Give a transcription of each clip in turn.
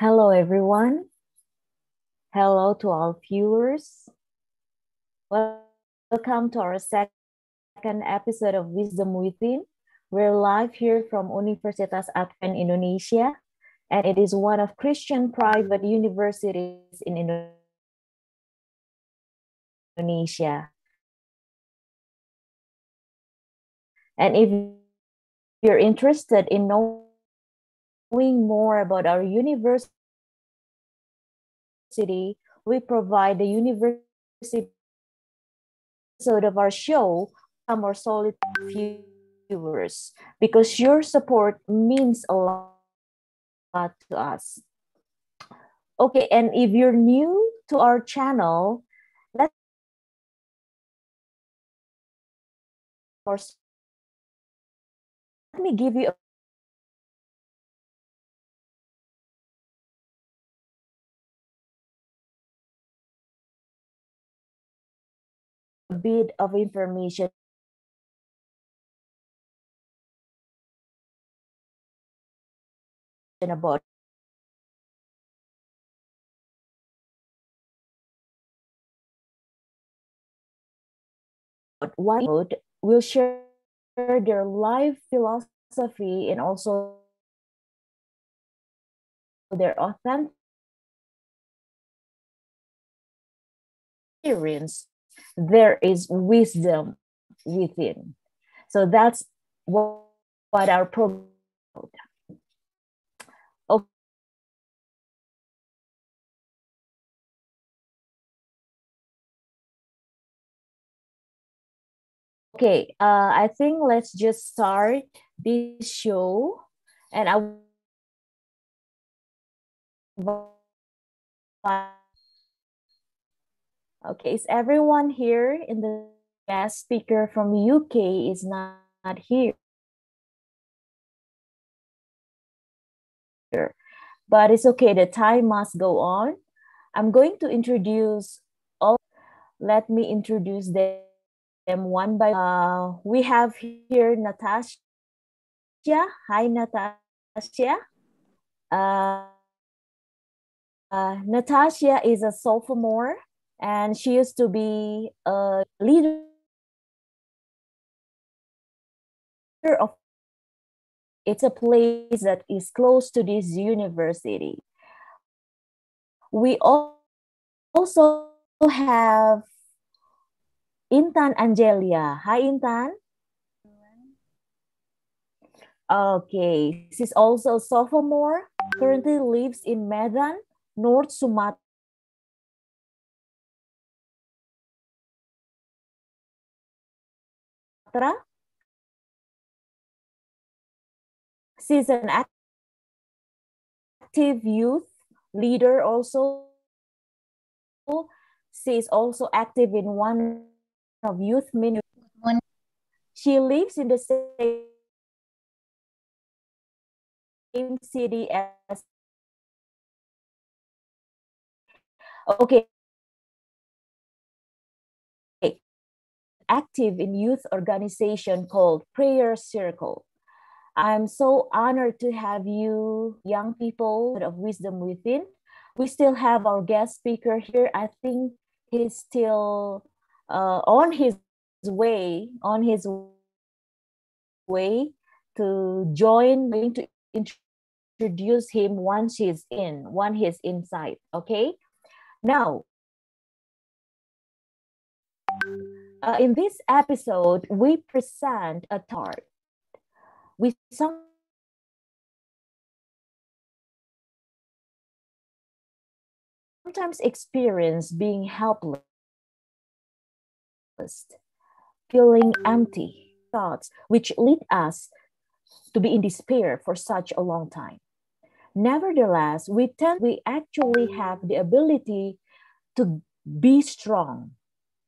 Hello, everyone. Hello to all viewers. Welcome to our second episode of Wisdom Within. We're live here from Universitas Advent Indonesia, and it is one of Christian private universities in Indonesia. And if you're interested in knowing more about our university, we provide the university episode of our show a more solid viewers because your support means a lot to us. Okay, and if you're new to our channel, let let me give you bit of information about why will share their life philosophy and also their authentic experience there is wisdom within. So that's what, what our program. Okay, uh, I think let's just start this show, and I Okay, is everyone here in the guest speaker from UK is not, not here? But it's okay, the time must go on. I'm going to introduce all, let me introduce them one by uh, we have here Natasha. Hi, Natasha. Uh, uh, Natasha is a sophomore and she used to be a leader of it's a place that is close to this university. We also have intan angelia. Hi intan. Okay she's also a sophomore currently lives in medan north sumatra Sumatera. She's an active youth leader also. She is also active in one of youth ministry. She lives in the same city as okay active in youth organization called Prayer Circle. I'm so honored to have you, young people of Wisdom Within. We still have our guest speaker here. I think he's still uh, on his way, on his way to join, going to introduce him once he's in, once he's inside. Okay. Now, uh, in this episode, we present a chart with some sometimes experience being helpless, feeling empty thoughts, which lead us to be in despair for such a long time. Nevertheless, we tend we actually have the ability to be strong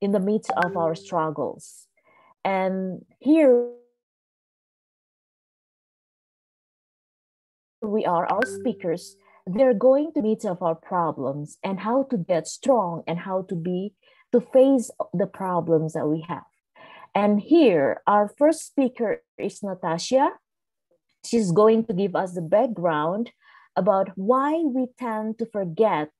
in the midst of our struggles. And here we are, our speakers, they're going to meet of our problems and how to get strong and how to be to face the problems that we have. And here, our first speaker is Natasha. She's going to give us the background about why we tend to forget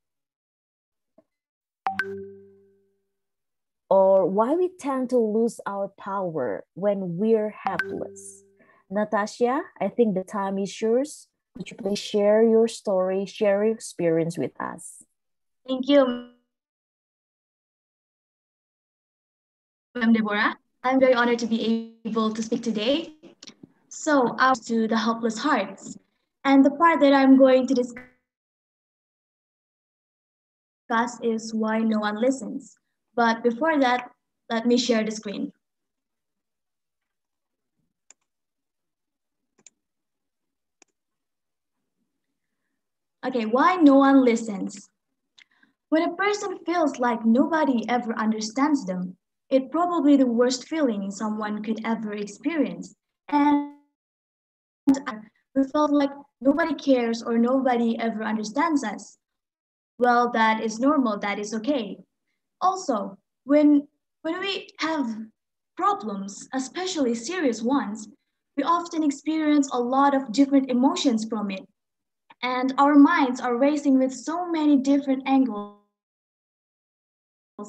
or why we tend to lose our power when we're helpless. Natasha, I think the time is yours. Could you please share your story, share your experience with us? Thank you, I'm Debora. I'm very honored to be able to speak today. So, out to the helpless hearts. And the part that I'm going to discuss is why no one listens. But before that, let me share the screen. Okay, why no one listens? When a person feels like nobody ever understands them, it's probably the worst feeling someone could ever experience. And we felt like nobody cares or nobody ever understands us. Well, that is normal, that is okay. Also, when, when we have problems, especially serious ones, we often experience a lot of different emotions from it. And our minds are racing with so many different angles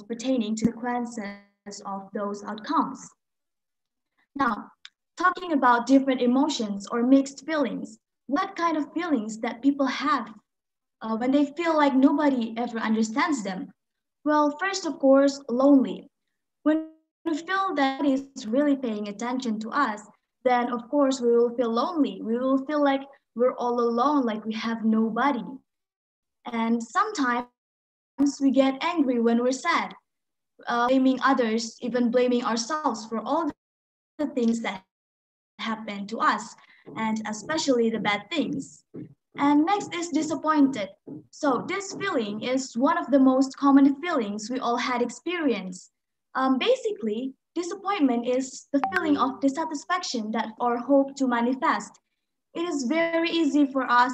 pertaining to the consequences of those outcomes. Now, talking about different emotions or mixed feelings, what kind of feelings that people have uh, when they feel like nobody ever understands them? Well, first, of course, lonely. When we feel that is really paying attention to us, then of course we will feel lonely. We will feel like we're all alone, like we have nobody. And sometimes we get angry when we're sad uh, blaming others, even blaming ourselves for all the things that happen to us, and especially the bad things. And next is disappointed. So this feeling is one of the most common feelings we all had experienced. Um, basically, disappointment is the feeling of dissatisfaction that our hope to manifest. It is very easy for us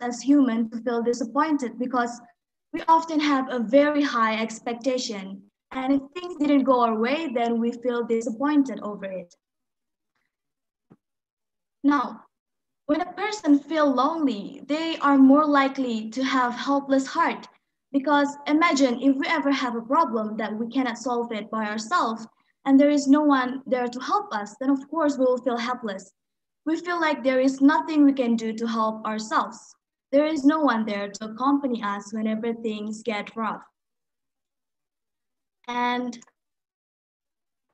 as humans to feel disappointed because we often have a very high expectation and if things didn't go our way, then we feel disappointed over it. Now, when a person feels lonely, they are more likely to have helpless heart because imagine if we ever have a problem that we cannot solve it by ourselves and there is no one there to help us, then of course we will feel helpless. We feel like there is nothing we can do to help ourselves. There is no one there to accompany us whenever things get rough. And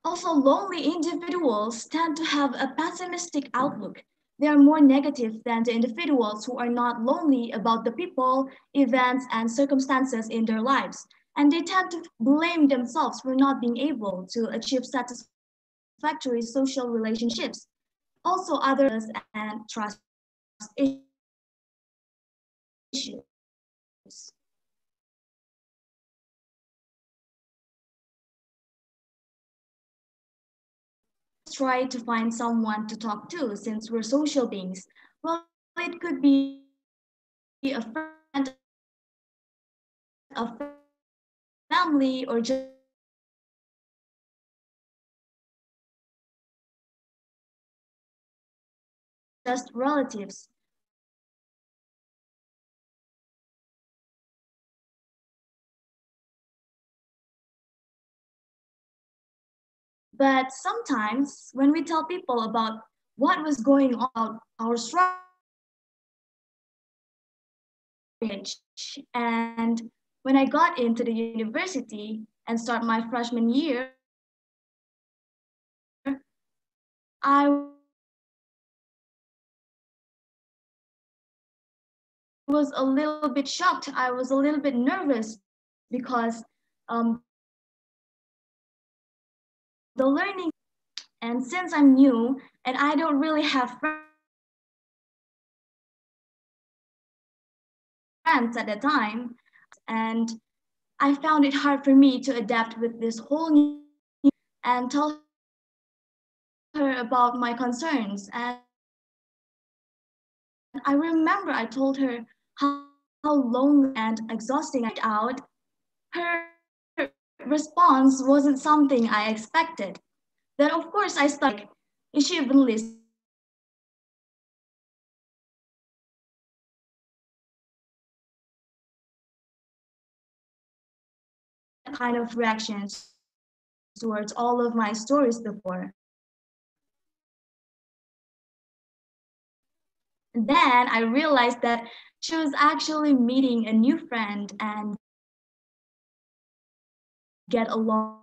also lonely individuals tend to have a pessimistic outlook. They are more negative than the individuals who are not lonely about the people, events, and circumstances in their lives. And they tend to blame themselves for not being able to achieve satisfactory social relationships. Also others and trust issues. Try to find someone to talk to since we're social beings. Well, it could be a friend, a family, or just just relatives. But sometimes when we tell people about what was going on, our struggle, and when I got into the university and start my freshman year, I was a little bit shocked. I was a little bit nervous because um, the learning. And since I'm new and I don't really have friends at the time, and I found it hard for me to adapt with this whole new and tell her about my concerns. And I remember I told her how, how lonely and exhausting I out. Her response wasn't something I expected. Then, of course, I started, is she even listening? kind of reactions towards all of my stories before. Then I realized that she was actually meeting a new friend and get along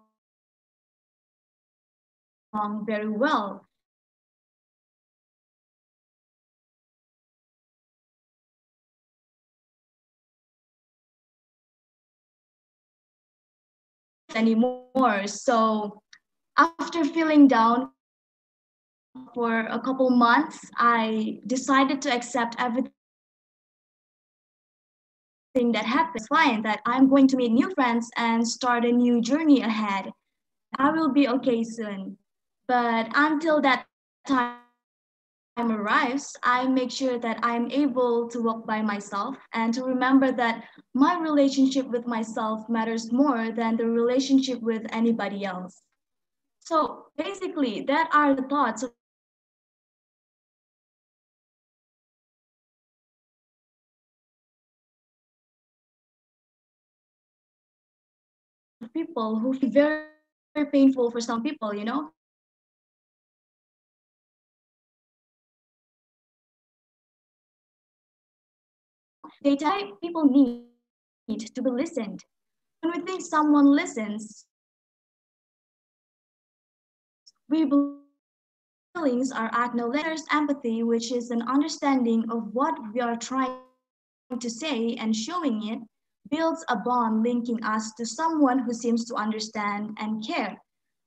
very well. anymore. So after feeling down for a couple months, I decided to accept everything that happens. Fine, that I'm going to meet new friends and start a new journey ahead. I will be okay soon. But until that time arrives, I make sure that I'm able to walk by myself and to remember that my relationship with myself matters more than the relationship with anybody else. So basically, that are the thoughts people who feel very, very painful for some people, you know? They tell people need, need to be listened. When we think someone listens, we believe feelings are acknowledged empathy, which is an understanding of what we are trying to say and showing it, builds a bond linking us to someone who seems to understand and care.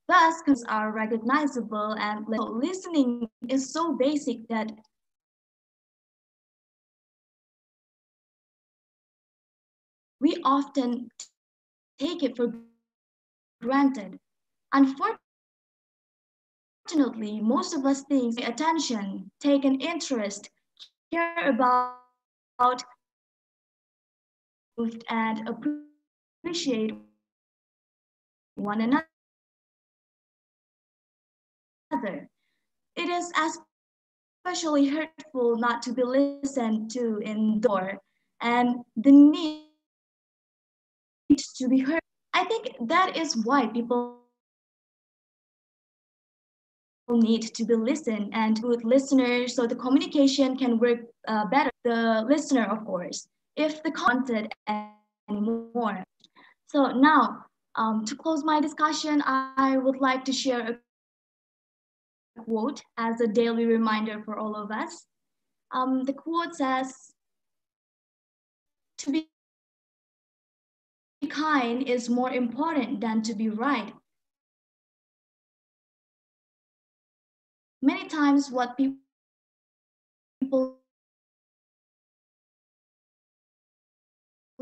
Thus, are recognizable and listening is so basic that we often take it for granted. Unfortunately, most of us think attention, take an interest, care about and appreciate one another. It is especially hurtful not to be listened to indoor and the need to be heard. I think that is why people need to be listened and with listeners so the communication can work uh, better. The listener, of course, if the content anymore. So now, um, to close my discussion, I would like to share a quote as a daily reminder for all of us. Um, the quote says, to be kind is more important than to be right. Many times what people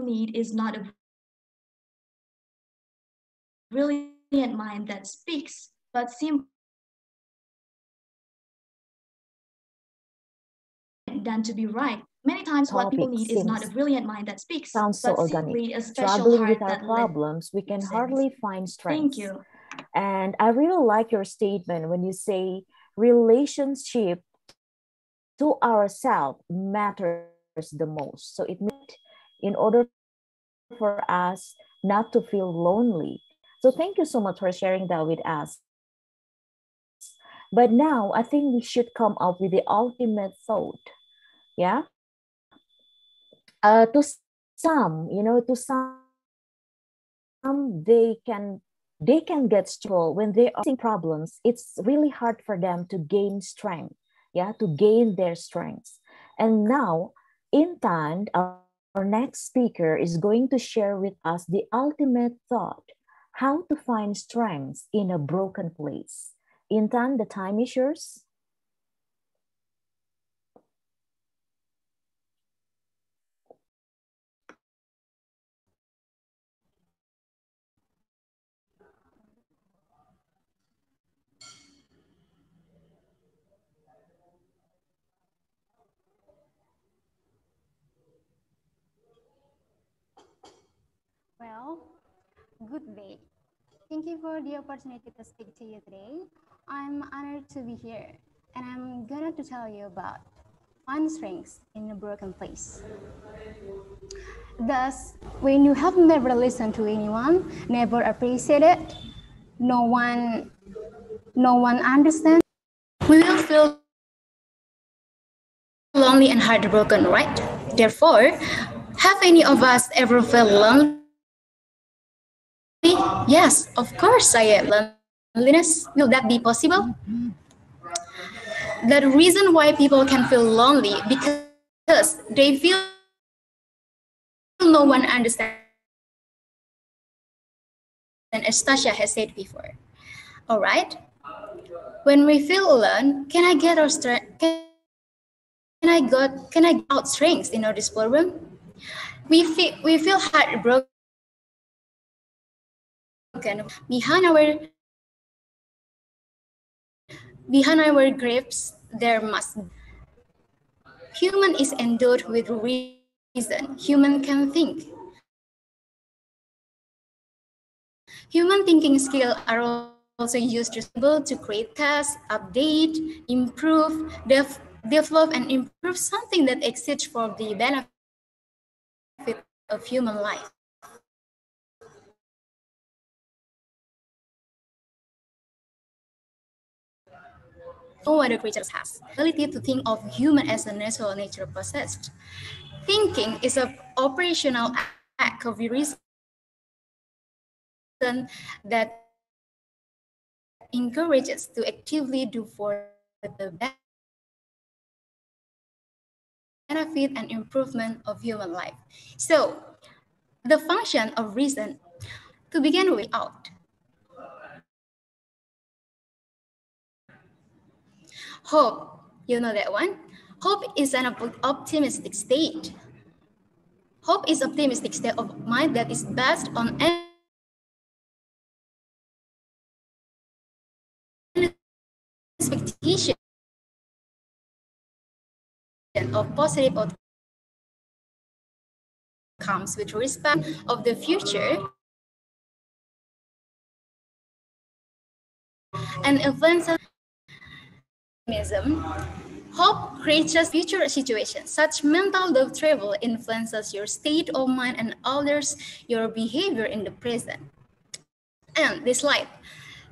need is not a brilliant mind that speaks, but simply than to be right. Many times what people need is not a brilliant mind that speaks, sounds so but organic. simply a special Struggling heart with our that problems, we can listens. hardly find strength. Thank you. And I really like your statement when you say relationship to ourselves matters the most. So it means in order for us not to feel lonely. So thank you so much for sharing that with us. But now I think we should come up with the ultimate thought. Yeah. Uh, to some, you know, to some, they can they can get strong when they are facing problems. It's really hard for them to gain strength. Yeah, to gain their strengths. And now, Intan, our our next speaker is going to share with us the ultimate thought how to find strength in a broken place. Intan, the time is yours. Well, good day. Thank you for the opportunity to speak to you today. I'm honored to be here, and I'm gonna to tell you about find strength in a broken place. Thus, when you have never listened to anyone, never appreciated, no one, no one understands, we will feel lonely and heartbroken, right? Therefore, have any of us ever felt lonely? Yes, of course I am. Loneliness, will that be possible? The reason why people can feel lonely because they feel no one understands. And as Tasha has said before. All right. When we feel alone, can I get our strength? Can, can I got can I get out strength in our this problem? We feel we feel heartbroken behind our behind our graves there must. Be. human is endowed with reason. Human can think. Human thinking skills are also used to to create tasks update improve dev, develop and improve something that exists for the benefit of human life no other creatures has. Ability to think of human as a natural nature possessed. Thinking is an operational act of reason that encourages to actively do for the benefit and improvement of human life. So the function of reason to begin with out Hope, you know that one? Hope is an optimistic state. Hope is optimistic state of mind that is based on expectation of positive outcomes with respect of the future and influences Hope creates future situations. Such mental love travel influences your state of mind and alters your behavior in the present. And this life,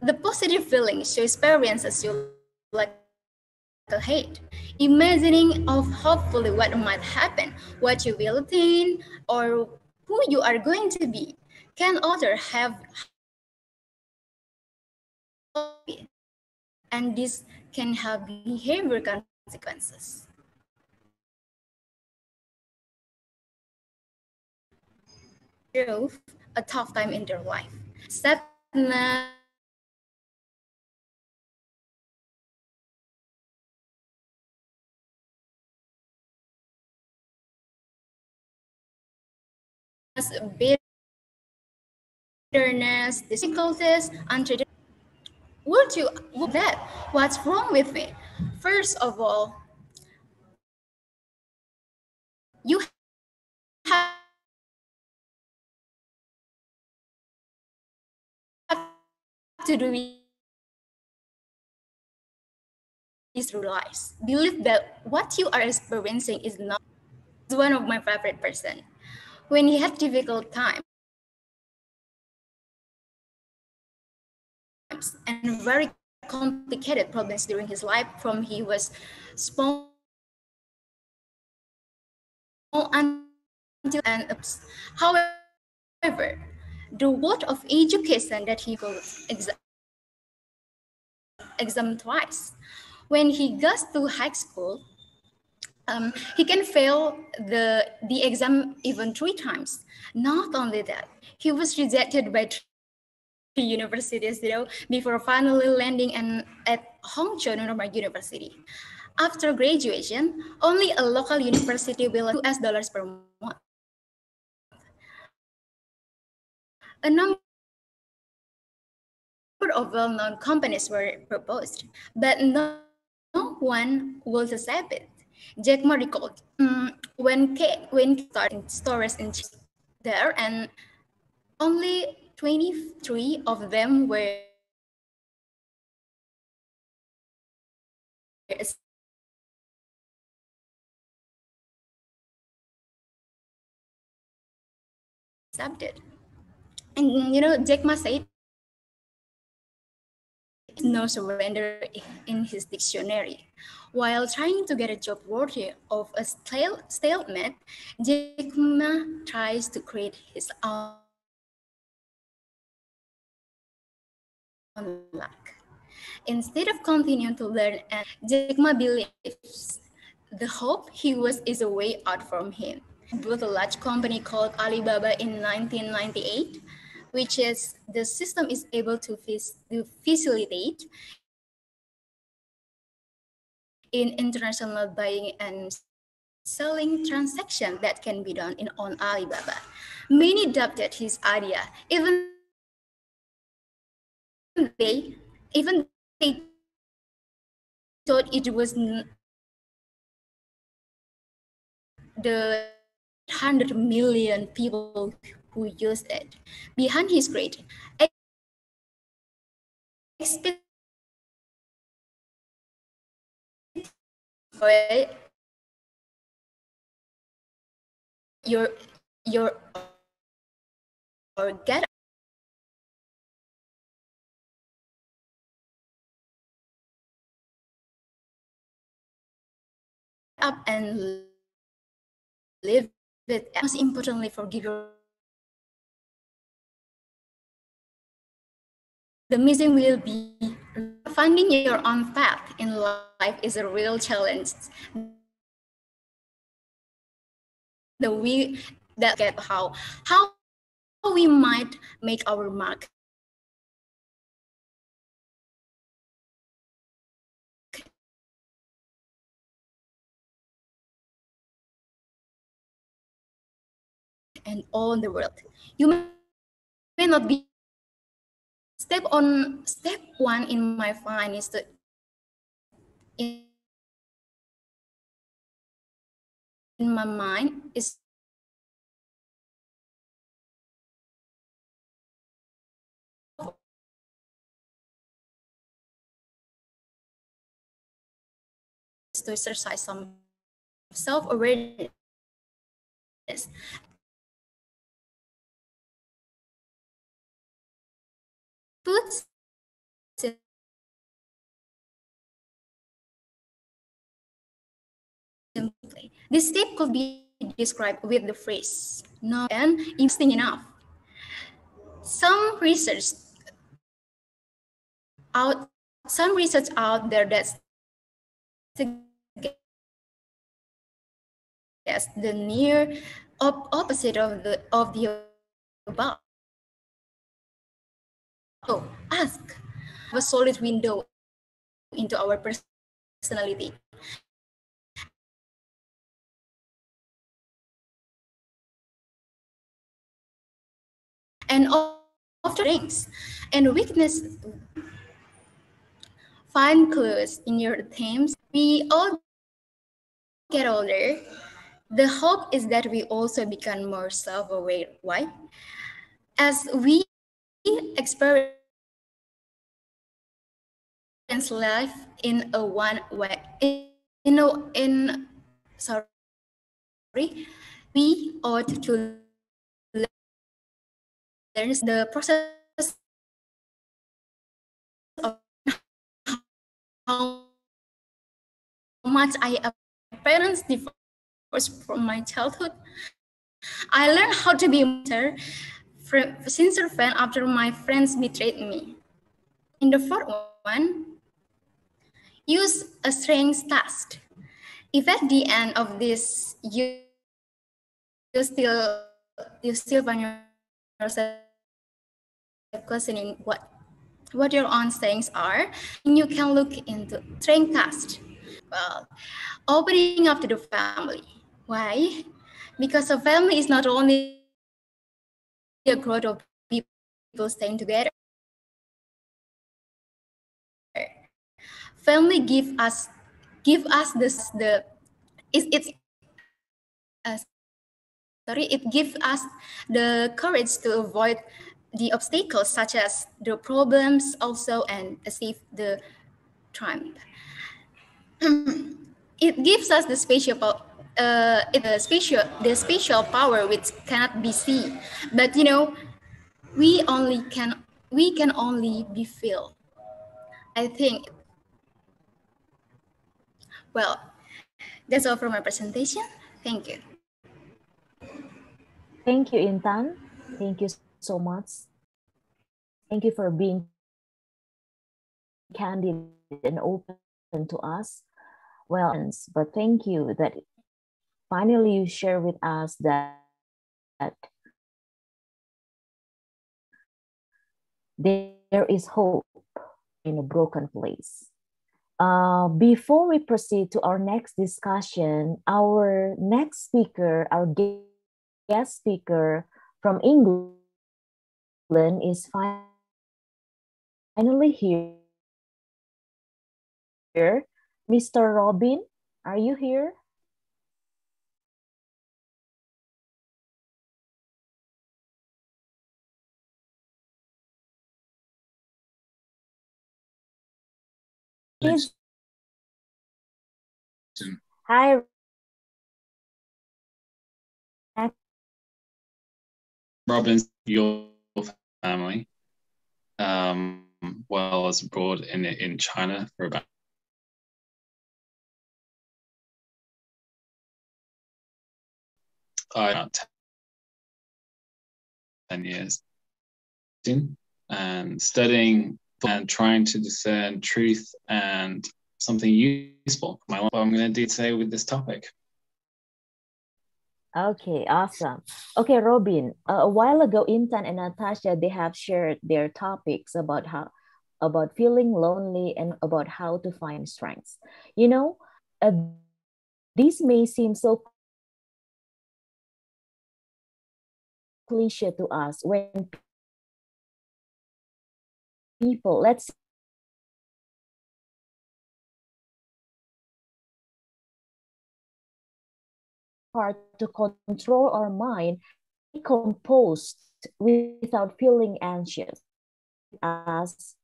the positive feelings you experience as you like hate. Imagining of hopefully what might happen, what you will attain, or who you are going to be, can other have and this can have behavior consequences. Through a tough time in their life. Sadness, bitterness, difficulties, untraditional would you would that? What's wrong with me? First of all, you have to do is realize. Believe that what you are experiencing is not one of my favorite person. When he had difficult time, and very complicated problems during his life from he was small until and ups. However, the world of education that he will exam, exam twice. When he goes to high school, um, he can fail the, the exam even three times. Not only that, he was rejected by universities, you know, before finally landing in, at Hangzhou Normal University. After graduation, only a local university will US dollars per month. A number of well-known companies were proposed, but no, one will accept it. Jack Ma recalled, um, when K, when started stores in there and only 23 of them were accepted. And you know, Jack Ma said no surrender in his dictionary. While trying to get a job worthy of a stale, stalemate, Jack Ma tries to create his own Instead of continuing to learn, and Jack Ma believes the hope he was is a way out from him. Built a large company called Alibaba in 1998 which is the system is able to, to facilitate in international buying and selling transaction that can be done in on Alibaba. Many doubted his idea, even they even they thought it was the 100 million people who used it. Behind his grade, your your or get up and live it most importantly forgive your the missing will be finding your own path in life is a real challenge. The we that get how how we might make our mark. And all the world. You may not be step on step one in my find is to in, in my mind is to exercise some self-awareness Simply. This step could be described with the phrase "no" and interesting enough. Some research out some research out there that yes, the near op opposite of the of the above. So ask a solid window into our personality. And after strengths and weakness, find clues in your attempts. We all get older. The hope is that we also become more self-aware. Why? As we experience life in a one way you know in sorry we ought to learn the process of how much I parents divorce from my childhood. I learned how to be better sincere friend after my friends betrayed me. In the fourth one, use a strange task. If at the end of this you, you still you still find yourself questioning what what your own strengths are, you can look into strength task. Well, opening up to the family. Why? Because a family is not only a crowd of people staying together. Family give us give us this the it's it's uh, sorry it gives us the courage to avoid the obstacles such as the problems also and achieve the triumph. it gives us the spatial uh, the spatial the spatial power which cannot be seen. But you know we only can we can only be feel i think. Well that's all for my presentation. Thank you. Thank you intan. Thank you so much. Thank you for being candid and open to us. Well but thank you that finally you share with us that, that there is hope in a broken place. Uh, before we proceed to our next discussion, our next speaker, our guest speaker from England is finally here. Mr. Robin, are you here? Hi. Robin's your family, um, well as abroad in in China for about about 10 years and studying and trying to discern truth and something useful my life. I'm going to do today with this topic. Okay, awesome. Okay, Robin. Uh, a while ago, Intan and Natasha they have shared their topics about how about feeling lonely and about how to find strengths. You know, uh, may seem so cliche to us when people, let's hard to control our mind composed without feeling anxious as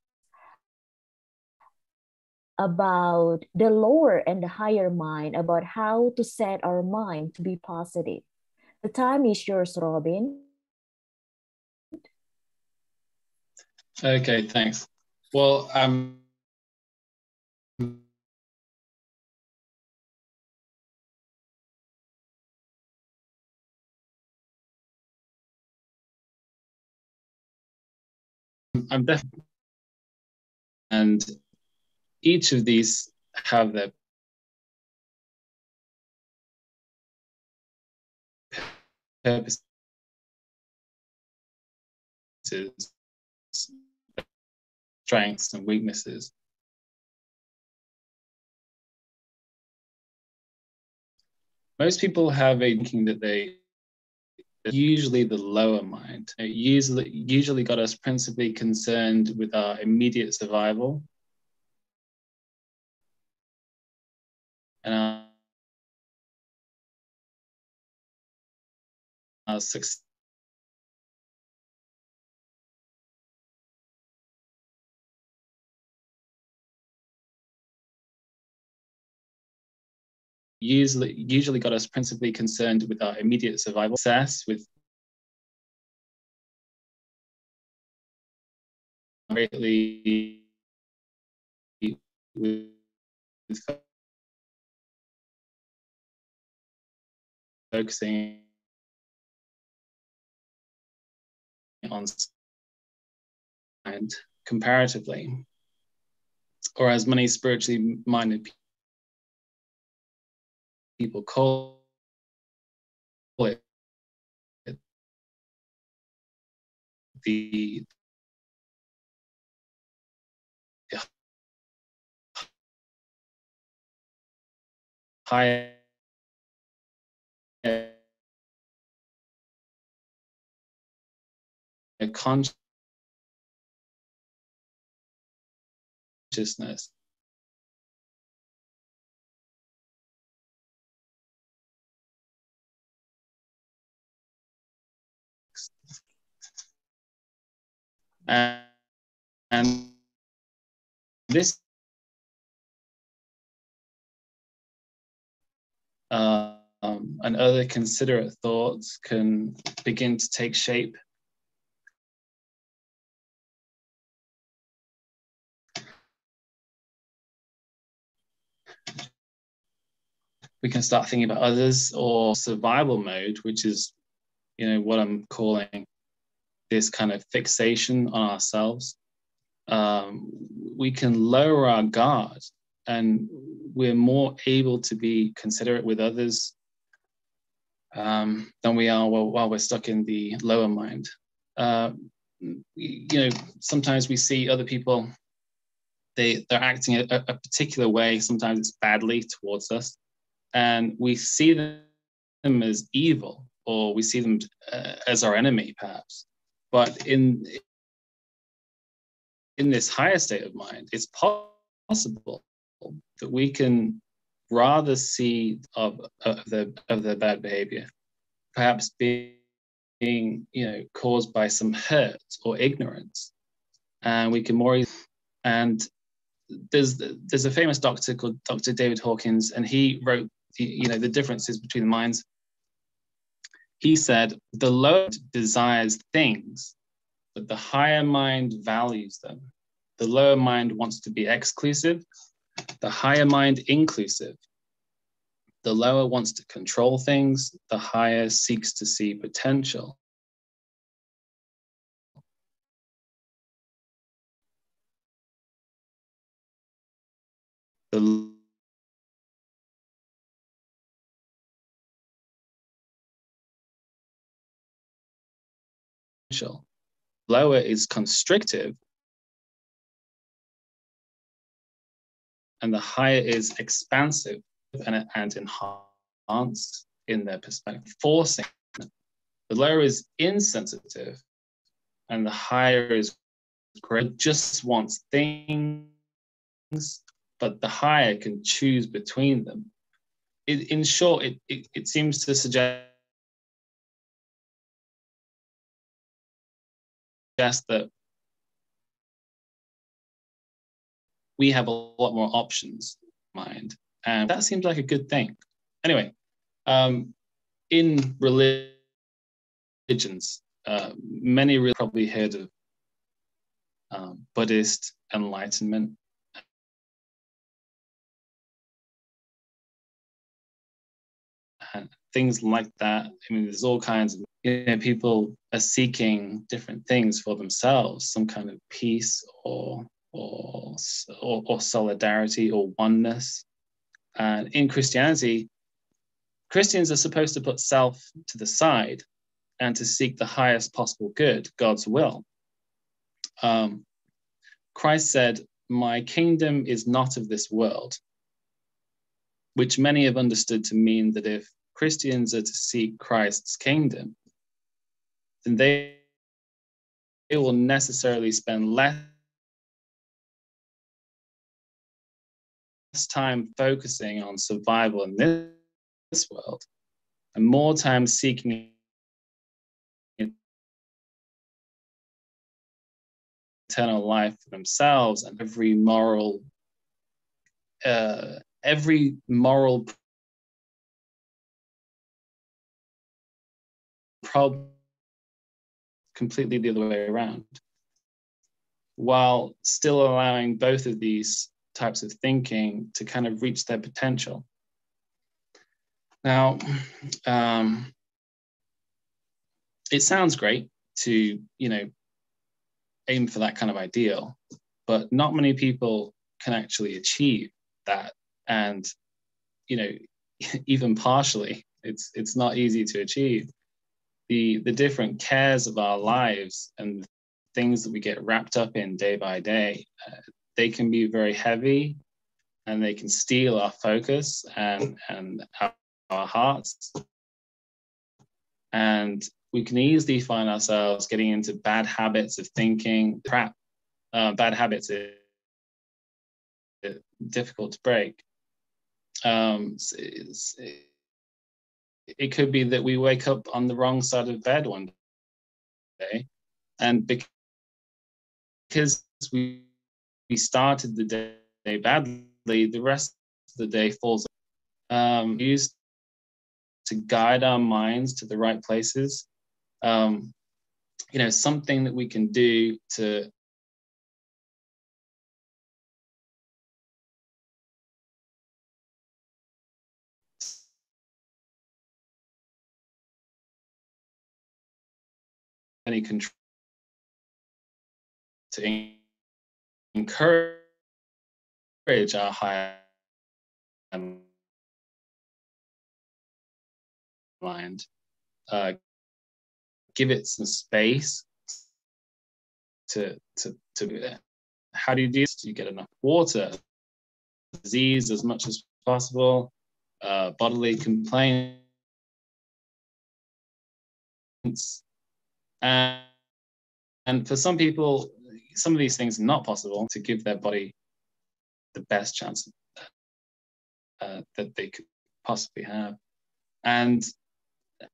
about the lower and the higher mind about how to set our mind to be positive. The time is yours robin Okay, thanks. Well, um, I'm definitely, and each of these have their purposes strengths and weaknesses. Most people have a thinking that they usually the lower mind. It usually usually got us principally concerned with our immediate survival and our, our success usually usually got us principally concerned with our immediate survival success with greatly with focusing on and comparatively or as many spiritually minded people call it the high consciousness and, and this um, and other considerate thoughts can begin to take shape. We can start thinking about others or survival mode, which is, you know, what I'm calling this kind of fixation on ourselves. Um, we can lower our guard and we're more able to be considerate with others um, than we are while, while, we're stuck in the lower mind. Uh, you know, sometimes we see other people, they, they're acting a, a particular way, sometimes it's badly towards us, and we see them as evil or we see them uh, as our enemy, perhaps. But in, in this higher state of mind, it's possible that we can rather see of, of the of the bad behavior, perhaps being, being you know caused by some hurt or ignorance, and we can more and there's there's a famous doctor called Dr. David Hawkins, and he wrote the, you know the differences between the minds. He said the lower desires things, but the higher mind values them. The lower mind wants to be exclusive, the higher mind inclusive. The lower wants to control things, the higher seeks to see potential. The lower is constrictive and the higher is expansive and, and enhanced in their perspective, forcing. The lower is insensitive, and the higher is great, just wants things, but the higher can choose between them. It, in short, it, it, it seems to suggest that we have a lot more options in mind. And that seems like a good thing. Anyway, um, in religions, uh, many really probably heard of um, Buddhist enlightenment. And things like that. I mean, there's all kinds of you know, people are seeking different things for themselves, some kind of peace or or, or, or solidarity or oneness. And in Christianity, Christians are supposed to put self to the side and to seek the highest possible good, God's will. Um, Christ said, My kingdom is not of this world, which many have understood to mean that if Christians are to seek Christ's kingdom, then they, they will necessarily spend less time focusing on survival in this, this world and more time seeking eternal life for themselves and every moral uh, every moral problem completely the other way around while still allowing both of these types of thinking to kind of reach their potential. Now, um, it sounds great to, you know, aim for that kind of ideal, but not many people can actually achieve that. And, you know, even partially, it's it's not easy to achieve. The the different cares of our lives and things that we get wrapped up in day by day, uh, they can be very heavy and they can steal our focus and, and our, our hearts. And we can easily find ourselves getting into bad habits of thinking, crap, uh, bad habits are difficult to break. Um, it's, it's, it could be that we wake up on the wrong side of bed one day, and because we we started the day badly, the rest of the day falls. Um, used to guide our minds to the right places. Um, you know, something that we can do to any control to encourage our higher mind, uh, give it some space to to to. How do you do this? Do You get enough water, disease as much as possible, uh, bodily complaints, and, and for some people, some of these things are not possible to give their body the best chance uh, that they could possibly have. And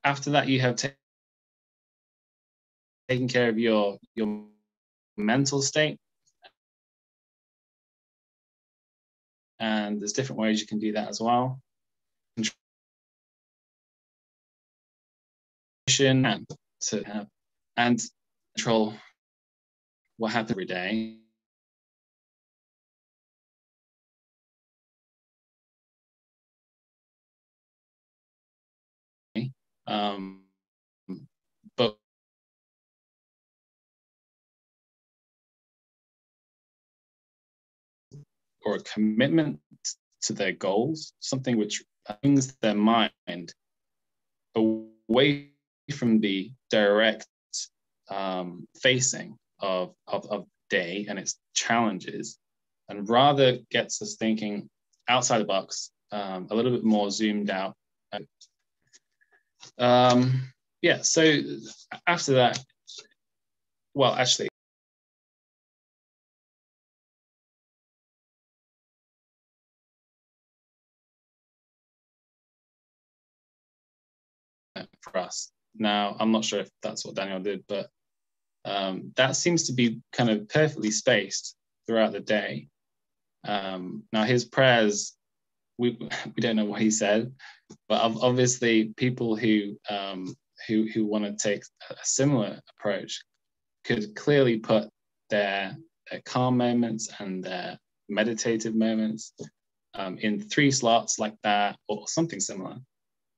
after that, you have taken care of your your mental state. And there's different ways you can do that as well. And to have and control what happens every day. Um, but or a commitment to their goals, something which brings their mind away from the direct um, facing of, of, of day and its challenges, and rather gets us thinking outside the box, um, a little bit more zoomed out. Um, yeah, so after that, well, actually, for us. Now, I'm not sure if that's what Daniel did, but um, that seems to be kind of perfectly spaced throughout the day. Um, now, his prayers, we, we don't know what he said, but obviously, people who um, who who want to take a similar approach could clearly put their, their calm moments and their meditative moments um, in three slots like that or something similar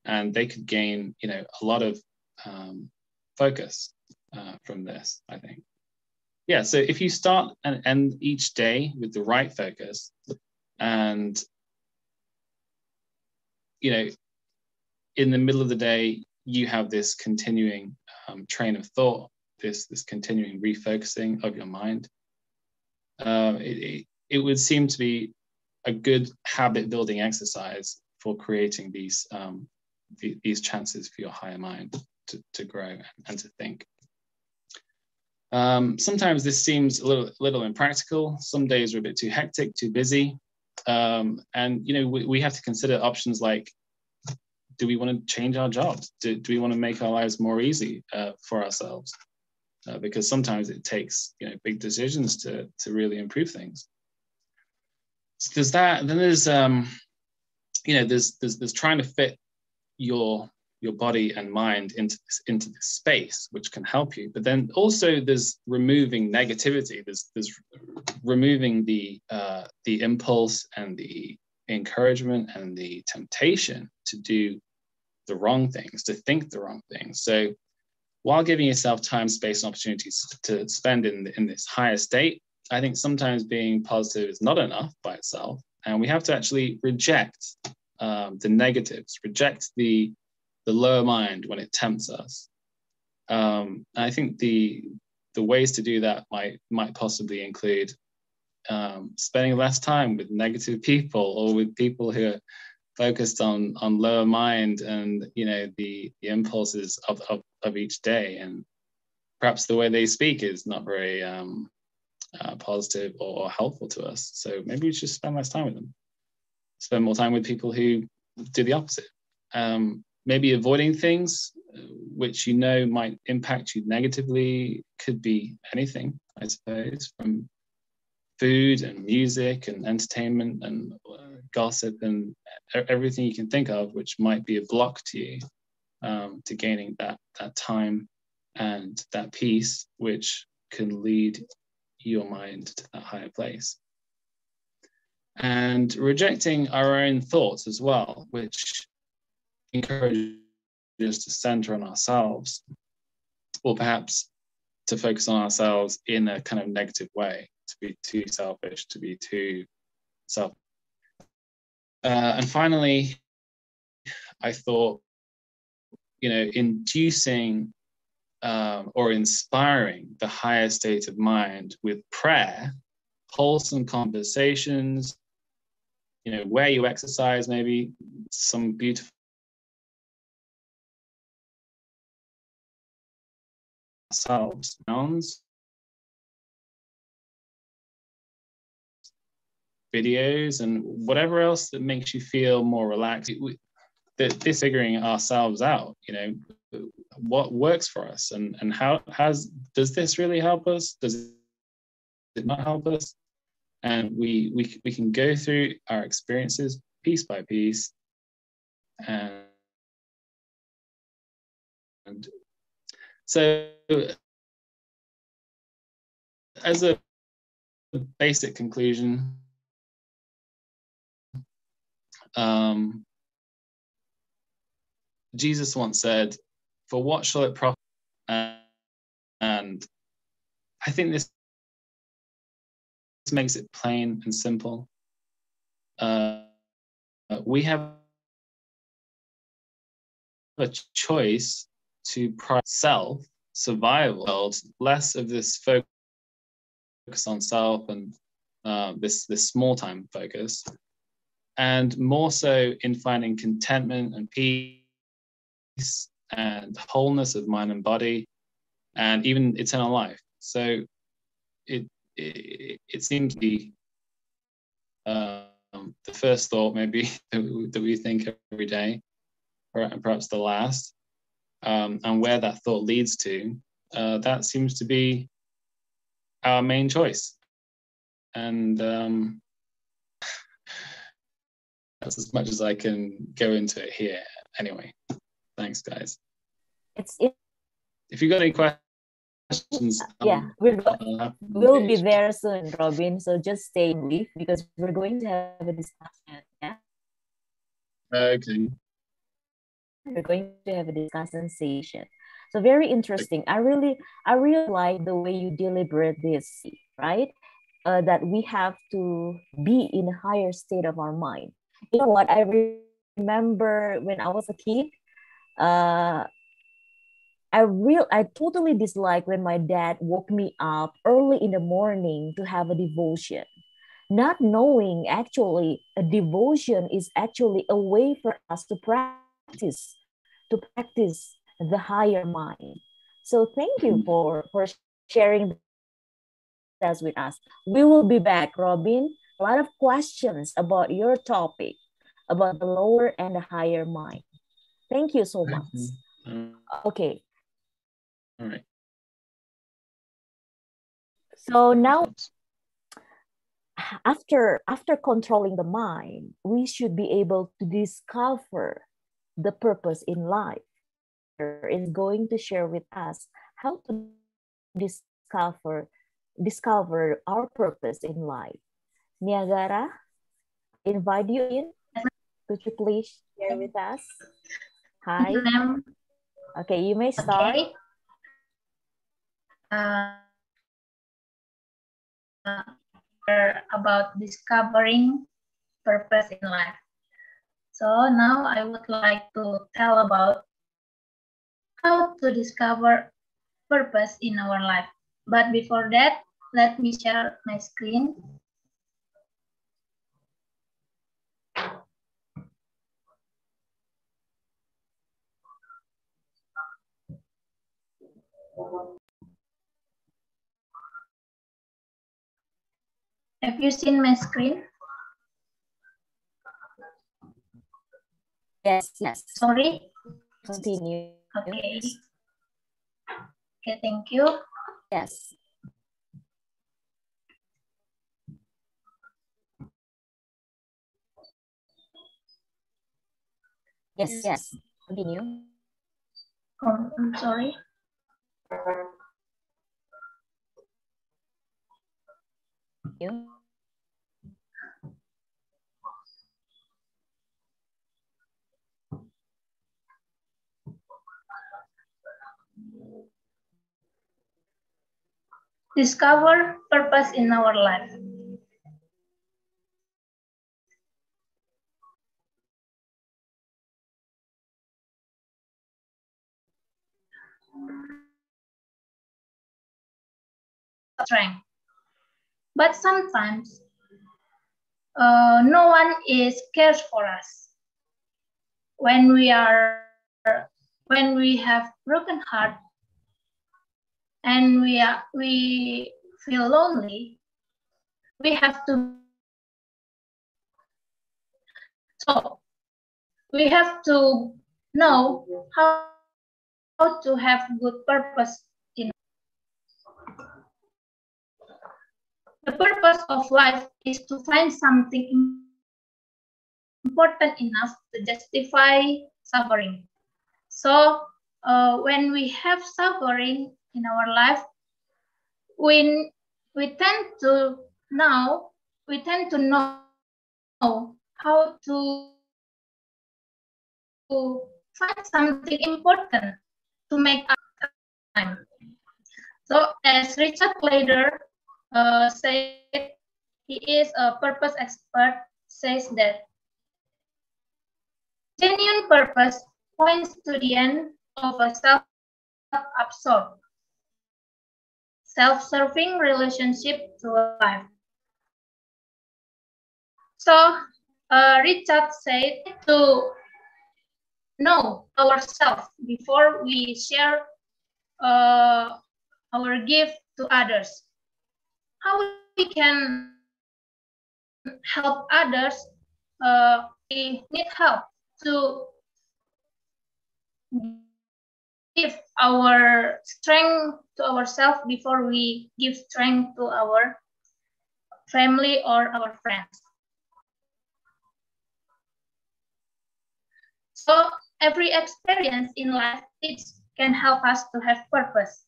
and they could gain you know a lot of um, focus uh, from this i think. Yeah so if you start and end each day with the right focus and you know in the middle of the day you have this continuing um, train of thought this this continuing refocusing of your mind uh, it, it, it would seem to be a good habit building exercise for creating these um, the, these chances for your higher mind to, to grow and to think. Um, sometimes this seems a little, little impractical. Some days are a bit too hectic, too busy. Um, and, you know, we, we have to consider options like, do we want to change our jobs? Do, do we want to make our lives more easy uh, for ourselves? Uh, because sometimes it takes, you know, big decisions to, to really improve things. So there's that. Then there's, um, you know, there's, there's, there's trying to fit your your body and mind into this, into this space, which can help you. But then also there's removing negativity. There's there's removing the uh, the impulse and the encouragement and the temptation to do the wrong things, to think the wrong things. So while giving yourself time, space, and opportunities to spend in in this higher state, I think sometimes being positive is not enough by itself, and we have to actually reject um, the negatives, reject the the lower mind when it tempts us. Um, I think the the ways to do that might might possibly include um, spending less time with negative people or with people who are focused on on lower mind and you know the the impulses of of, of each day and perhaps the way they speak is not very um, uh, positive or, or helpful to us so maybe we should spend less time with them spend more time with people who do the opposite. Um, maybe avoiding things uh, which you know might impact you negatively could be anything, I suppose, from food and music and entertainment and uh, gossip and everything you can think of, which might be a block to you um, to gaining that that time and that peace, which can lead your mind to that higher place. And rejecting our own thoughts as well, which encourages us to center on ourselves, or perhaps to focus on ourselves in a kind of negative way, to be too selfish, to be too self. Uh, and finally, I thought, you know, inducing um, or inspiring the higher state of mind with prayer, wholesome conversations, you know, where you exercise, maybe some beautiful ourselves, sounds, videos, and whatever else that makes you feel more relaxed. We, this figuring ourselves out, you know, what works for us and and how has does this really help us? Does it not help us? And we we, we can go through our experiences piece by piece and, and so as a basic conclusion um, jesus once said for what shall it profit? And I think this makes it plain and simple. Uh, we have a choice to self survival, less of this focus on self and uh, this this small time focus, and more so in finding contentment and peace and wholeness of mind and body, and even eternal life. So it it, it seems to be um, the first thought, maybe that we think every day, or perhaps the last, um, and where that thought leads to. Uh, that seems to be our main choice, and um, that's as much as I can go into it here. Anyway. Thanks, guys. It's it, if you got any questions, yeah, um, we're go- we'll be there soon, Robin. So just stay brief because we're going to have a discussion. Yeah. Okay. We're going to have a discussion session. So very interesting. I really, I really like the way you deliberate this, right? Uh, that we have to be in a higher state of our mind. You know what? I remember when I was a kid, uh, I real I totally dislike when my dad woke me up early in the morning to have a devotion, not knowing actually a devotion is actually a way for us to practice, to practice the higher mind. So thank you mm-hmm. for for sharing that with us. We will be back, Robin. A lot of questions about your topic, about the lower and the higher mind. Thank you so much. Mm-hmm. Mm-hmm. Okay. All right. So now after after controlling the mind, we should be able to discover the purpose in life. Is going to share with us how to discover discover our purpose in life. Niagara, invite you in. Could you please share with us? Hi. Okay, you may start. Okay. Uh, about discovering purpose in life. So now I would like to tell about how to discover purpose in our life. But before that, let me share my screen. Have you seen my screen? Yes, yes. Sorry? Continue. Okay. Okay, thank you. Yes. Yes, yes. Continue. Um, I'm sorry. You. Discover purpose in our life. Strength. But sometimes uh, no one is cares for us. When we are when we have broken heart and we are we feel lonely, we have to so we have to know how, how to have good purpose in the purpose of life is to find something important enough to justify suffering. So uh, when we have suffering in our life, when we tend to now, we tend to know how to, to find something important to make up time. So as Richard Leider uh, said, he is a purpose expert, says that genuine purpose points to the end of a self-absorbed, self-serving relationship to life. So uh, Richard said to know ourselves before we share uh, our gift to others. How we can help others, uh, we need help to give our strength to ourselves before we give strength to our family or our friends. So every experience in life it can help us to have purpose.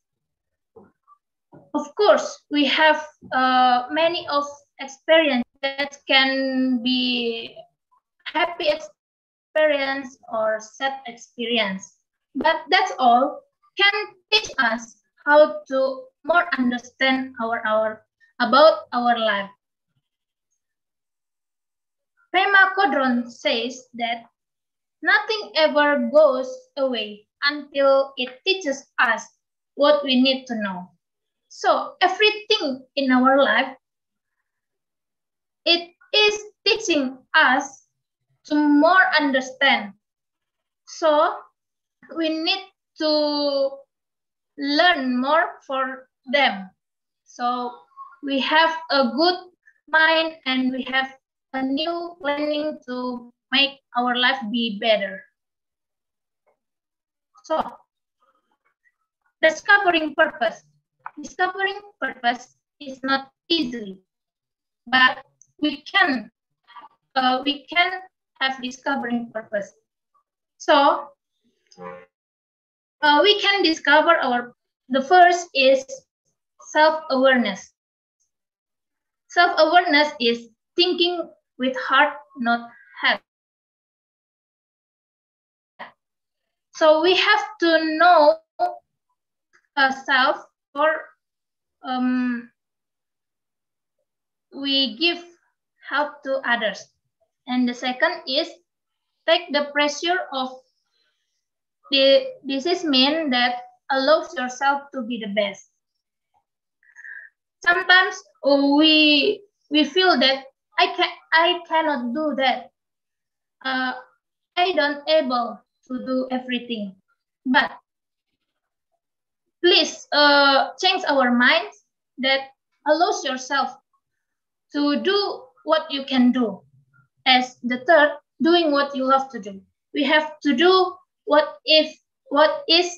Of course, we have uh, many of experience that can be happy experience or sad experience. But that's all can teach us how to more understand our, our about our life. Pema Chodron says that nothing ever goes away until it teaches us what we need to know. So everything in our life, it is teaching us to more understand. So we need to learn more for them. So we have a good mind and we have a new planning to make our life be better. So discovering purpose. Discovering purpose is not easy, but we can uh, we can have discovering purpose. So uh, we can discover our, the first is self-awareness. Self-awareness is thinking with heart, not head. So we have to know ourselves or um, we give help to others. And the second is take the pressure of this is mean that allows yourself to be the best. Sometimes we we feel that I can I cannot do that. Uh, I don't able to do everything. But please uh, change our minds that allows yourself to do what you can do. As the third, doing what you love to do. We have to do what if what is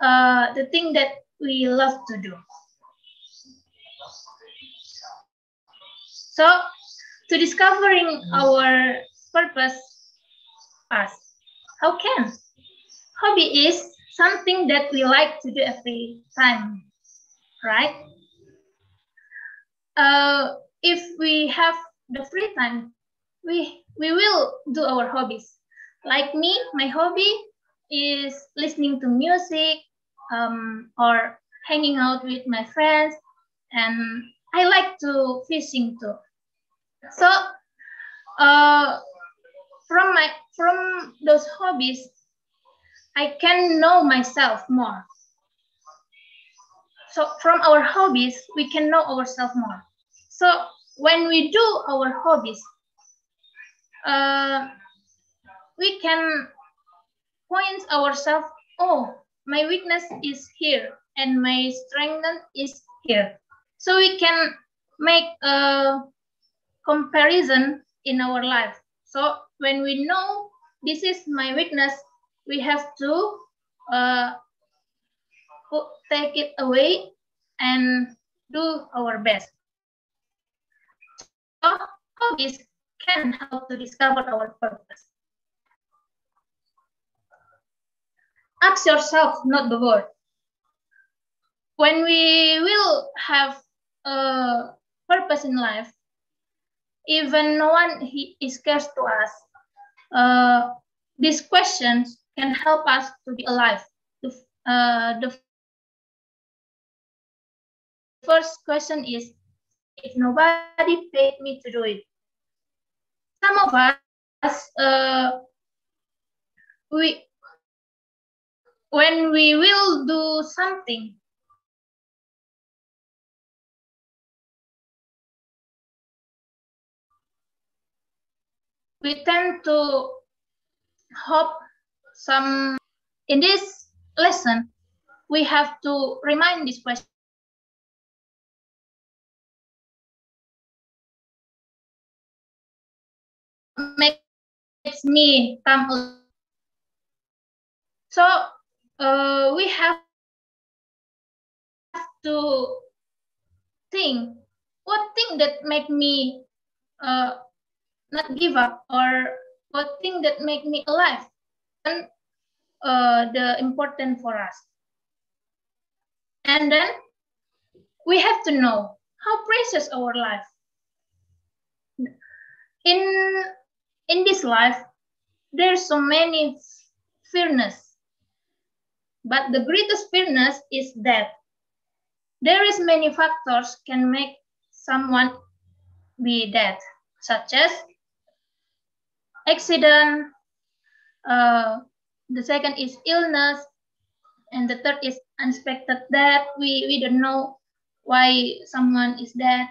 uh, the thing that we love to do. So to discovering our purpose us, how can? Hobby is something that we like to do every time, right? Uh, if we have the free time, we, we will do our hobbies. Like me, my hobby is listening to music um, or hanging out with my friends. And I like to fishing too. So uh, from my from those hobbies, I can know myself more. So from our hobbies, we can know ourselves more. So when we do our hobbies, uh, we can point ourselves, oh, my weakness is here and my strength is here. So we can make a comparison in our life. So when we know this is my weakness, we have to uh, take it away and do our best. So hobbies can help to discover our purpose. Ask yourself, not the world. When we will have a purpose in life, even no one he is cares to us, uh, these questions can help us to be alive. The, uh, the first question is, if nobody paid me to do it, some of us, uh, we, when we will do something, we tend to hope some, in this lesson, we have to remind this question. Makes me come. So uh, we have to think. What thing that make me uh, not give up or what thing that make me alive and uh, the important for us? And then we have to know how precious our life. In in this life there's so many fairness but the greatest fairness is that there is many factors can make someone be dead such as accident. Uh, the second is illness. And the third is unexpected death. We, we don't know why someone is dead.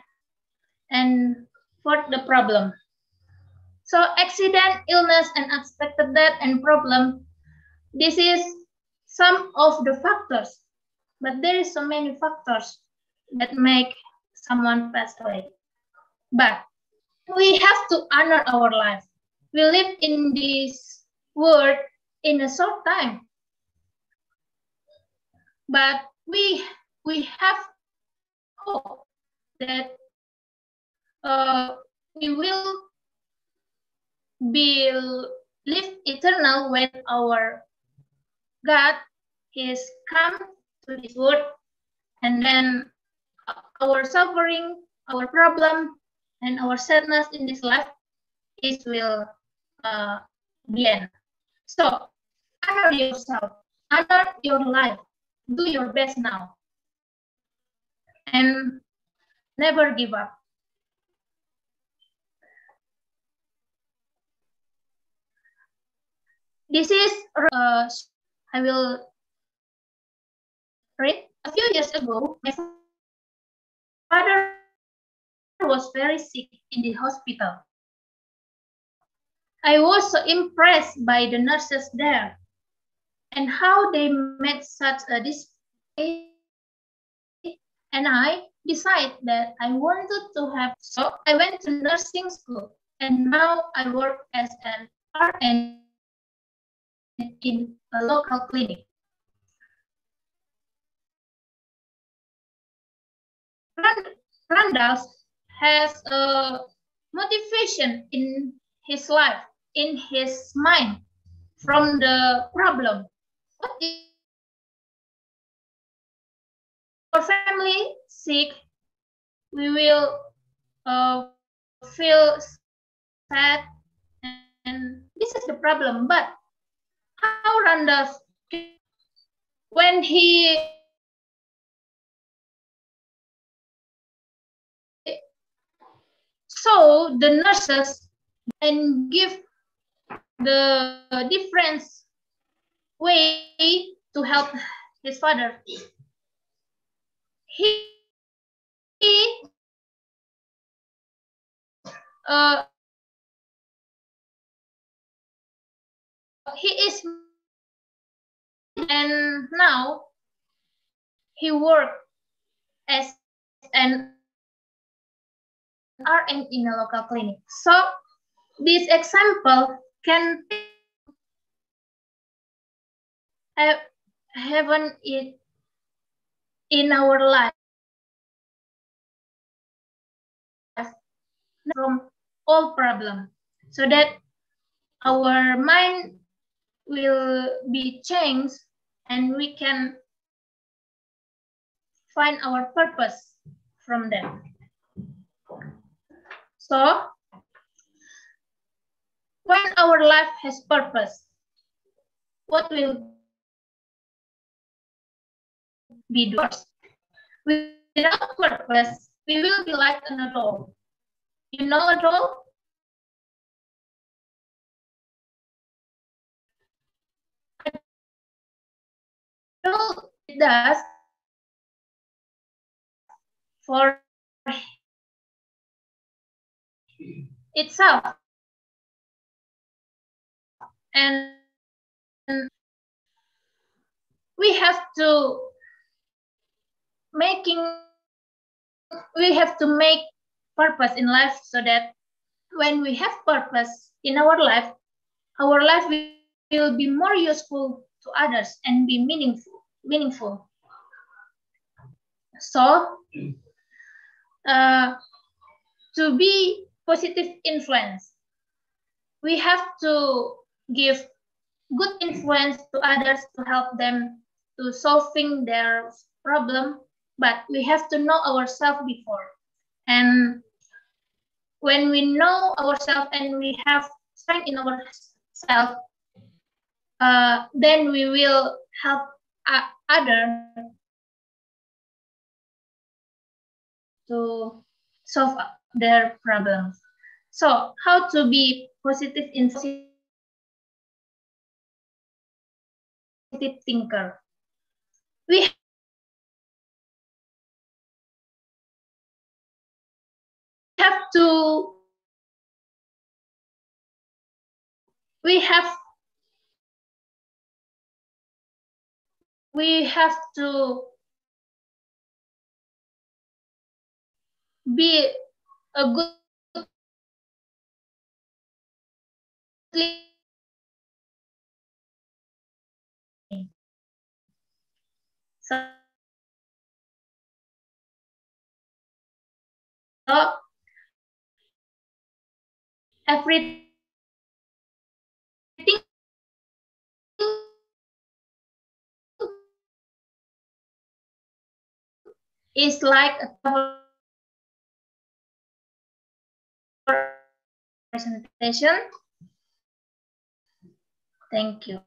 And fourth, the problem. So accident, illness, and unexpected death and problem, this is some of the factors. But there is so many factors that make someone pass away. But we have to honor our life we live in this world in a short time. But we we have hope that uh, we will be live eternal when our God is come to this world and then our suffering, our problem, and our sadness in this life is will uh, bien. So, honor yourself, honor your life, do your best now, and never give up. This is, uh, I will read. A few years ago, my father was very sick in the hospital. I was so impressed by the nurses there and how they made such a display. And I decided that I wanted to have, so I went to nursing school and now I work as an RN in a local clinic. Randall has a motivation in his life in his mind from the problem. What if our family sick? We will uh, feel sad, and this is the problem. But Randas, when he so the nurses and give the different way to help his father. He, he uh, he is and now he worked as an RN in a local clinic. So this example can have it in our life from all problem so that our mind will be changed and we can find our purpose from them. So when our life has purpose, what will be doers? Without purpose, we will be like an adult. You know adult? Adult does. For itself. And we have to making we have to make purpose in life so that when we have purpose in our life our life will be more useful to others and be meaningful meaningful. So uh, to be positive influence we have to give good influence to others to help them to solving their problem but we have to know ourselves before. And when we know ourselves and we have strength in ourselves uh, then we will help other to solve their problems so how to be positive in positive thinker. We have to we have we have to be a good So, everything is like a presentation. Thank you.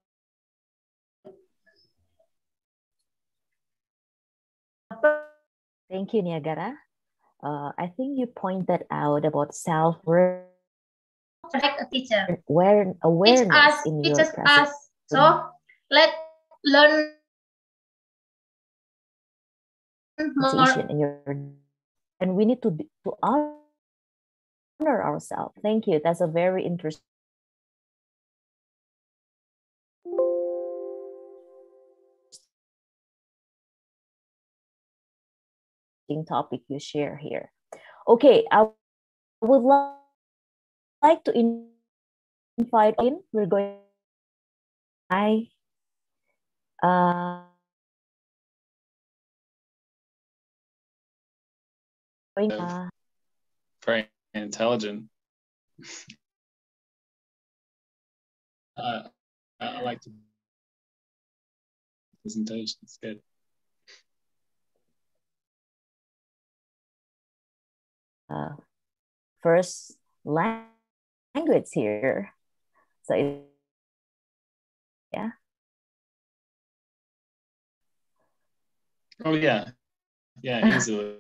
Thank you, Niagara. Uh, I think you pointed out about self worth. Like a teacher. Where awareness us, in teaches your us. So let learn more. your and we need to be, to honor ourselves. Thank you. That's a very interesting. topic you share here. Okay, I would like to invite in. We're going. I. Uh, very intelligent. Uh, uh, like the presentation. It's good. Uh, first language here. So yeah. Oh yeah, yeah, easily.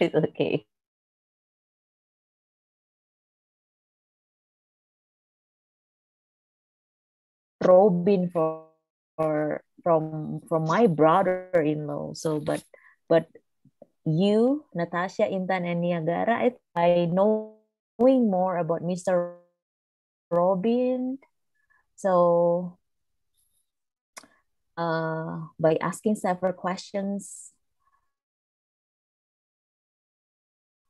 It's okay. Robin for, for from from my brother-in-law. So but but you, Natasha, Intan, and Niagara, it, by knowing more about Mr. Robin. So uh, by asking several questions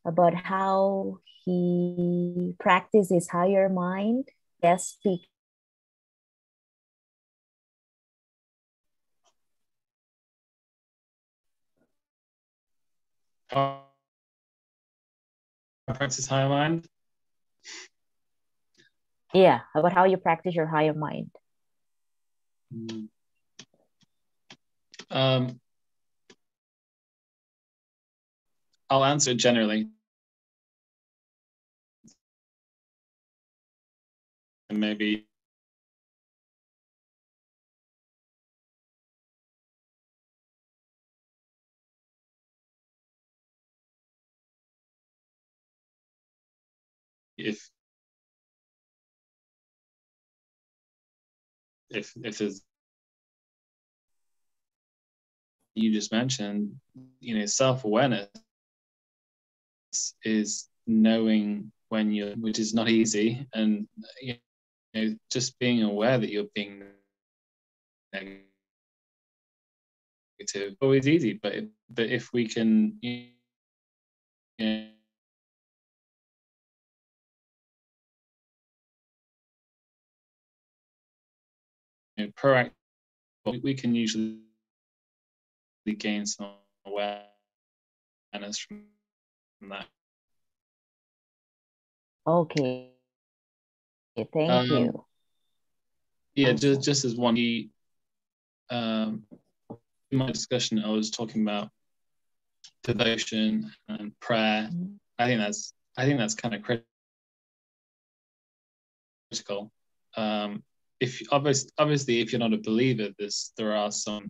about how he practices higher mind, yes, speak. How practice higher mind? Yeah, about how you practice your higher mind. Mm. Um, I'll answer generally. And maybe if if if there's you just mentioned, you know, self-awareness is knowing when you're, which is not easy, and you know, just being aware that you're being negative. Always easy, but but if we can, you know, proactive, we can usually gain some awareness from that. Okay. Thank Um, you. Yeah, Awesome. just just as one, um, in my discussion, I was talking about devotion and prayer. Mhm. I think that's I think that's kind of critical. Um, if obviously, obviously, if you're not a believer, this there are some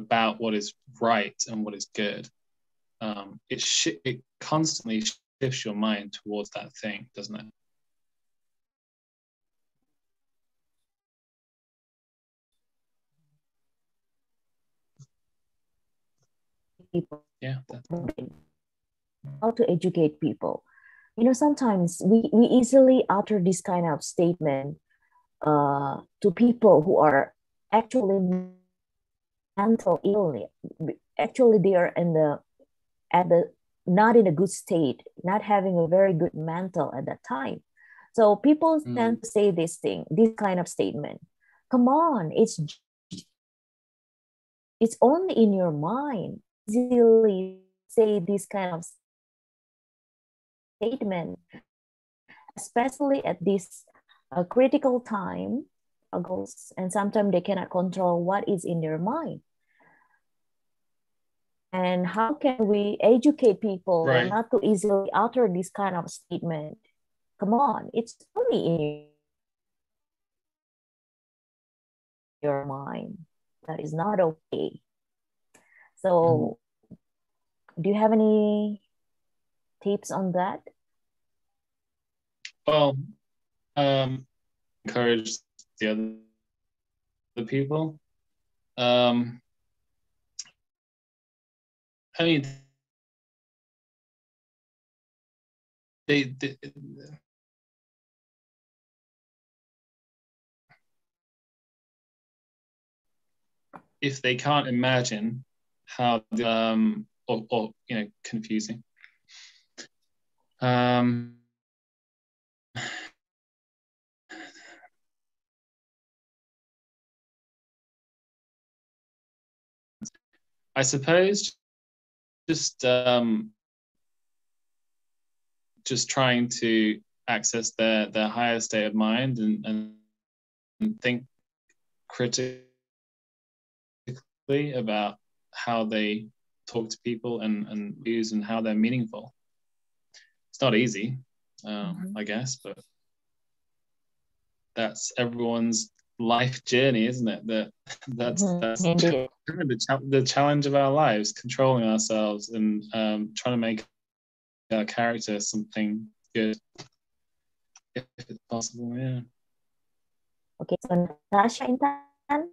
about what is right and what is good. Um, it sh- it constantly shifts your mind towards that thing, doesn't it? People Yeah. How to educate people. You know, sometimes we, we easily utter this kind of statement uh, to people who are actually mental illness. Actually, they are in the at the not in a good state, not having a very good mental at that time. So people Mm. tend to say this thing, this kind of statement. Come on, it's it's only in your mind. Easily say this kind of statement, especially at this uh, critical time, struggles, and sometimes they cannot control what is in their mind. And how can we educate people Right. not to easily utter this kind of statement? Come on, it's only in your mind. That is not okay. So, do you have any tips on that? well, um, encourage the other the people. Um, I mean, they, they if they can't imagine how um or, or you know confusing. Um I suppose just um, just trying to access their their higher state of mind and, and, and think critically about how they talk to people and, and views and how they're meaningful. It's not easy, um, mm-hmm. I guess, but that's everyone's life journey, isn't it? That that's mm-hmm. that's the, the challenge of our lives, controlling ourselves and um, trying to make our character something good, if it's possible. Yeah. Okay, so Natasha Intan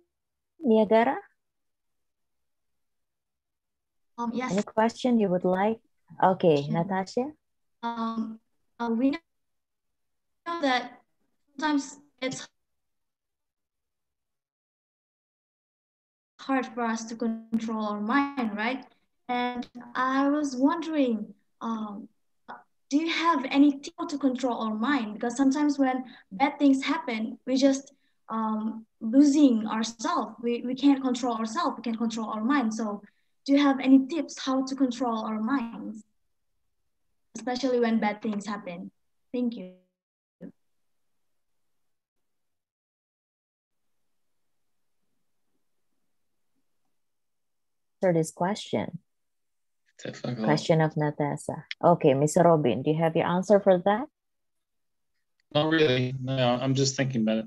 Niagara. Um, yes. Any question you would like? Okay, Natasha. Um, uh, we know that sometimes it's hard for us to control our mind, right? And I was wondering, um, do you have any tool to control our mind? Because sometimes when bad things happen, we just um, losing ourselves. We, we can't control ourselves. We can't control our mind. So do you have any tips how to control our minds, especially when bad things happen? Thank you. This question. Question of Natasha. Okay, Mr. Robin, do you have your answer for that? Not really. No, I'm just thinking about it.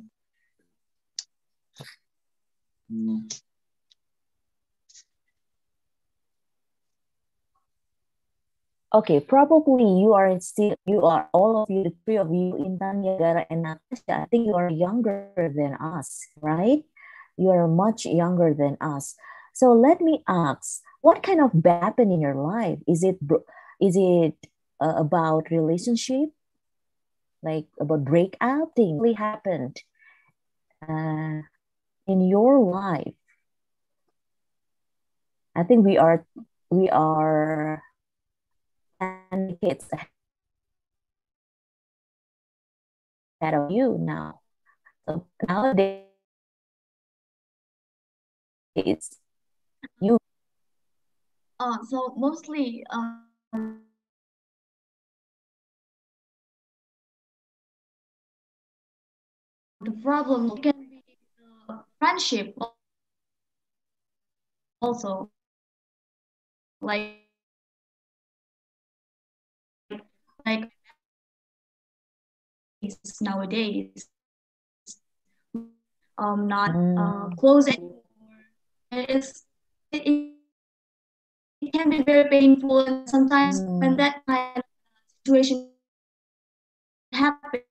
Mm. Okay, probably you are still, you are all of you, the three of you, Intan, Niagara, and Natasha. I think you are younger than us, right? You are much younger than us. So let me ask, what kind of happen in your life? Is it is it uh, about relationship, like about breakup thing really happened uh, in your life? I think we are we are and kids ahead of you now. So nowadays, it's you. Uh, so mostly, um, the problem can be friendship also like like nowadays um not uh, mm. close anymore it's it, it can be very painful and sometimes mm. when that kind of situation happens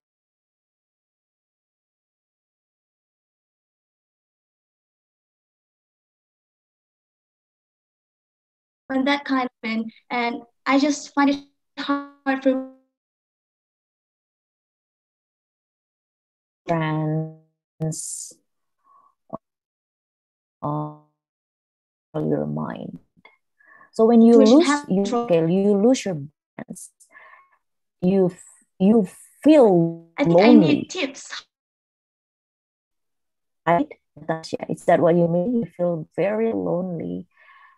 when that kind of thing and i just find it hard for friends of your mind. So when you lose you, okay, you lose your balance, you you feel I think lonely. I need tips. Right, Natasha? Is that what you mean? You feel very lonely,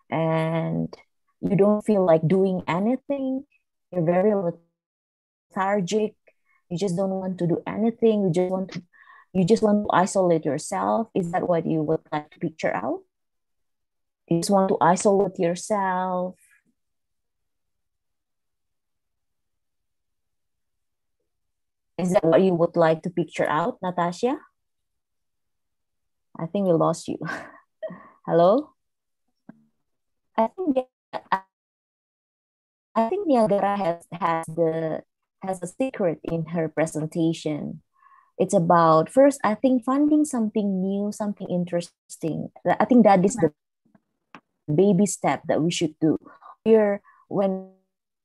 and you don't feel like doing anything. You're very lethargic. You just don't want to do anything. You just want to you just want to isolate yourself. Is that what you would like to picture out? You just want to isolate yourself. Is that what you would like to picture out, Natasha? I think we lost you. Hello? I think I think Niagara has has the has a secret in her presentation. It's about first, I think finding something new, something interesting. I think that is the baby step that we should do. Here, when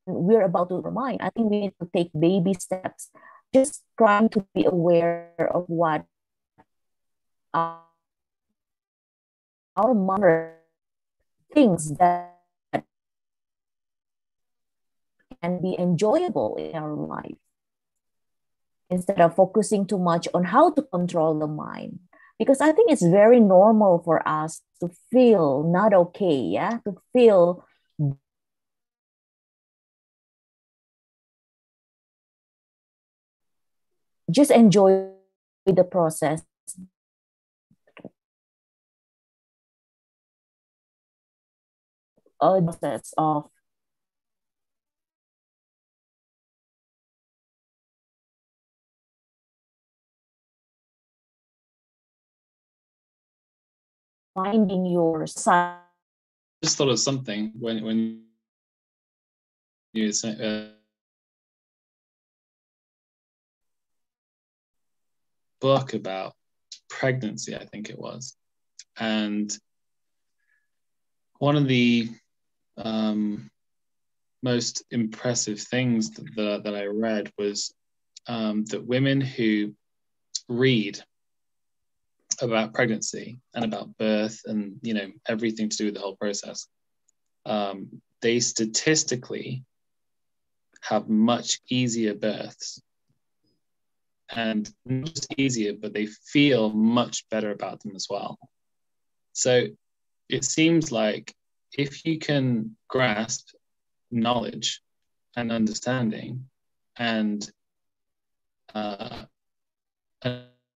we're about to remind, I think we need to take baby steps. Just trying to be aware of what our mother thinks that can be enjoyable in our life instead of focusing too much on how to control the mind because I think it's very normal for us to feel not okay, yeah, to feel just enjoy the process. Uh, process of finding your side. Just thought of something when when you said. uh, book about pregnancy, I think it was, and one of the um, most impressive things that, that, that I read was um, that women who read about pregnancy and about birth and you know everything to do with the whole process. Um, they statistically have much easier births and not just easier but they feel much better about them as well. So it seems like if you can grasp knowledge and understanding and uh,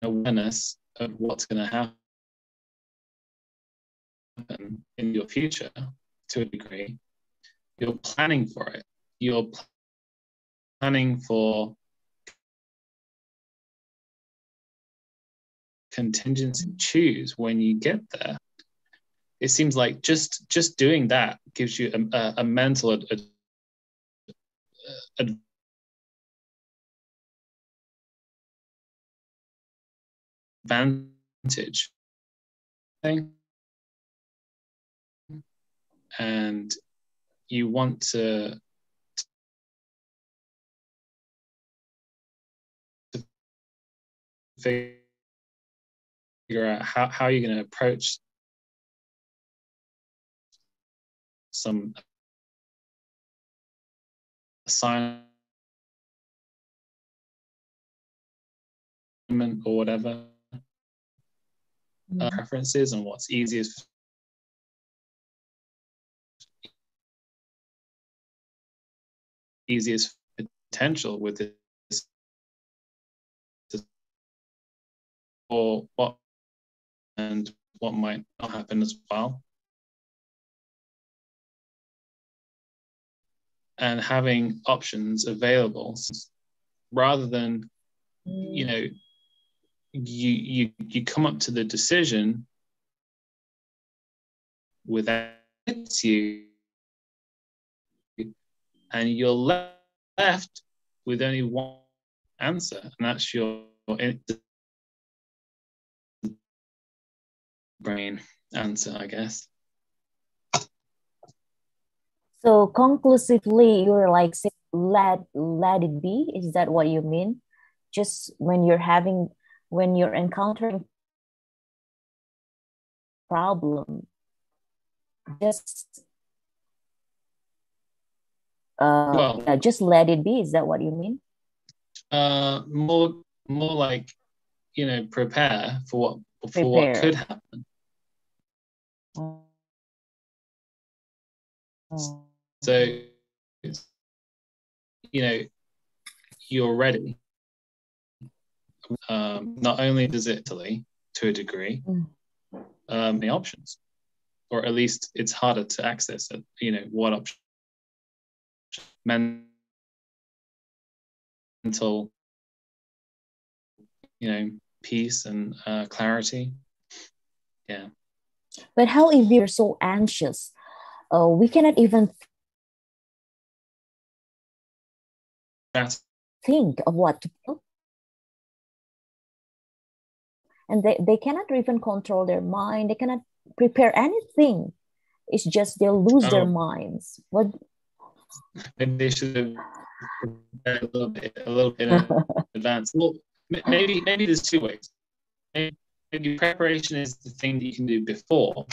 awareness of what's going to happen in your future to a degree, you're planning for it. You're planning for contingency choose when you get there it seems like just just doing that gives you a, a, mental ad, ad, uh, advantage thing and you want to, to figure out how, how you're going to approach some assignment or whatever uh, preferences and what's easiest easiest potential with this or what and what might not happen as well. And having options available rather than you know you you you come up to the decision without you and you're left with only one answer and that's your brain answer i guess so conclusively, you're like let let it be. Is that what you mean? Just when you're having when you're encountering problem, just uh, well, yeah, just let it be. Is that what you mean? Uh, more more like you know prepare for what for prepare. what could happen. Oh. So, you know, you're ready. Um, not only does Italy, to a degree, mm. um, the options, or at least it's harder to access. It, you know, what option? Mental, you know, peace and uh, clarity. Yeah. But how if we are so anxious? Uh, we cannot even think of what to do. And they, they cannot even control their mind. They cannot prepare anything. It's just they'll lose oh. their minds. What? Maybe they should have a little bit, a little bit in advance. Well, maybe maybe there's two ways. Maybe, maybe preparation is the thing that you can do before.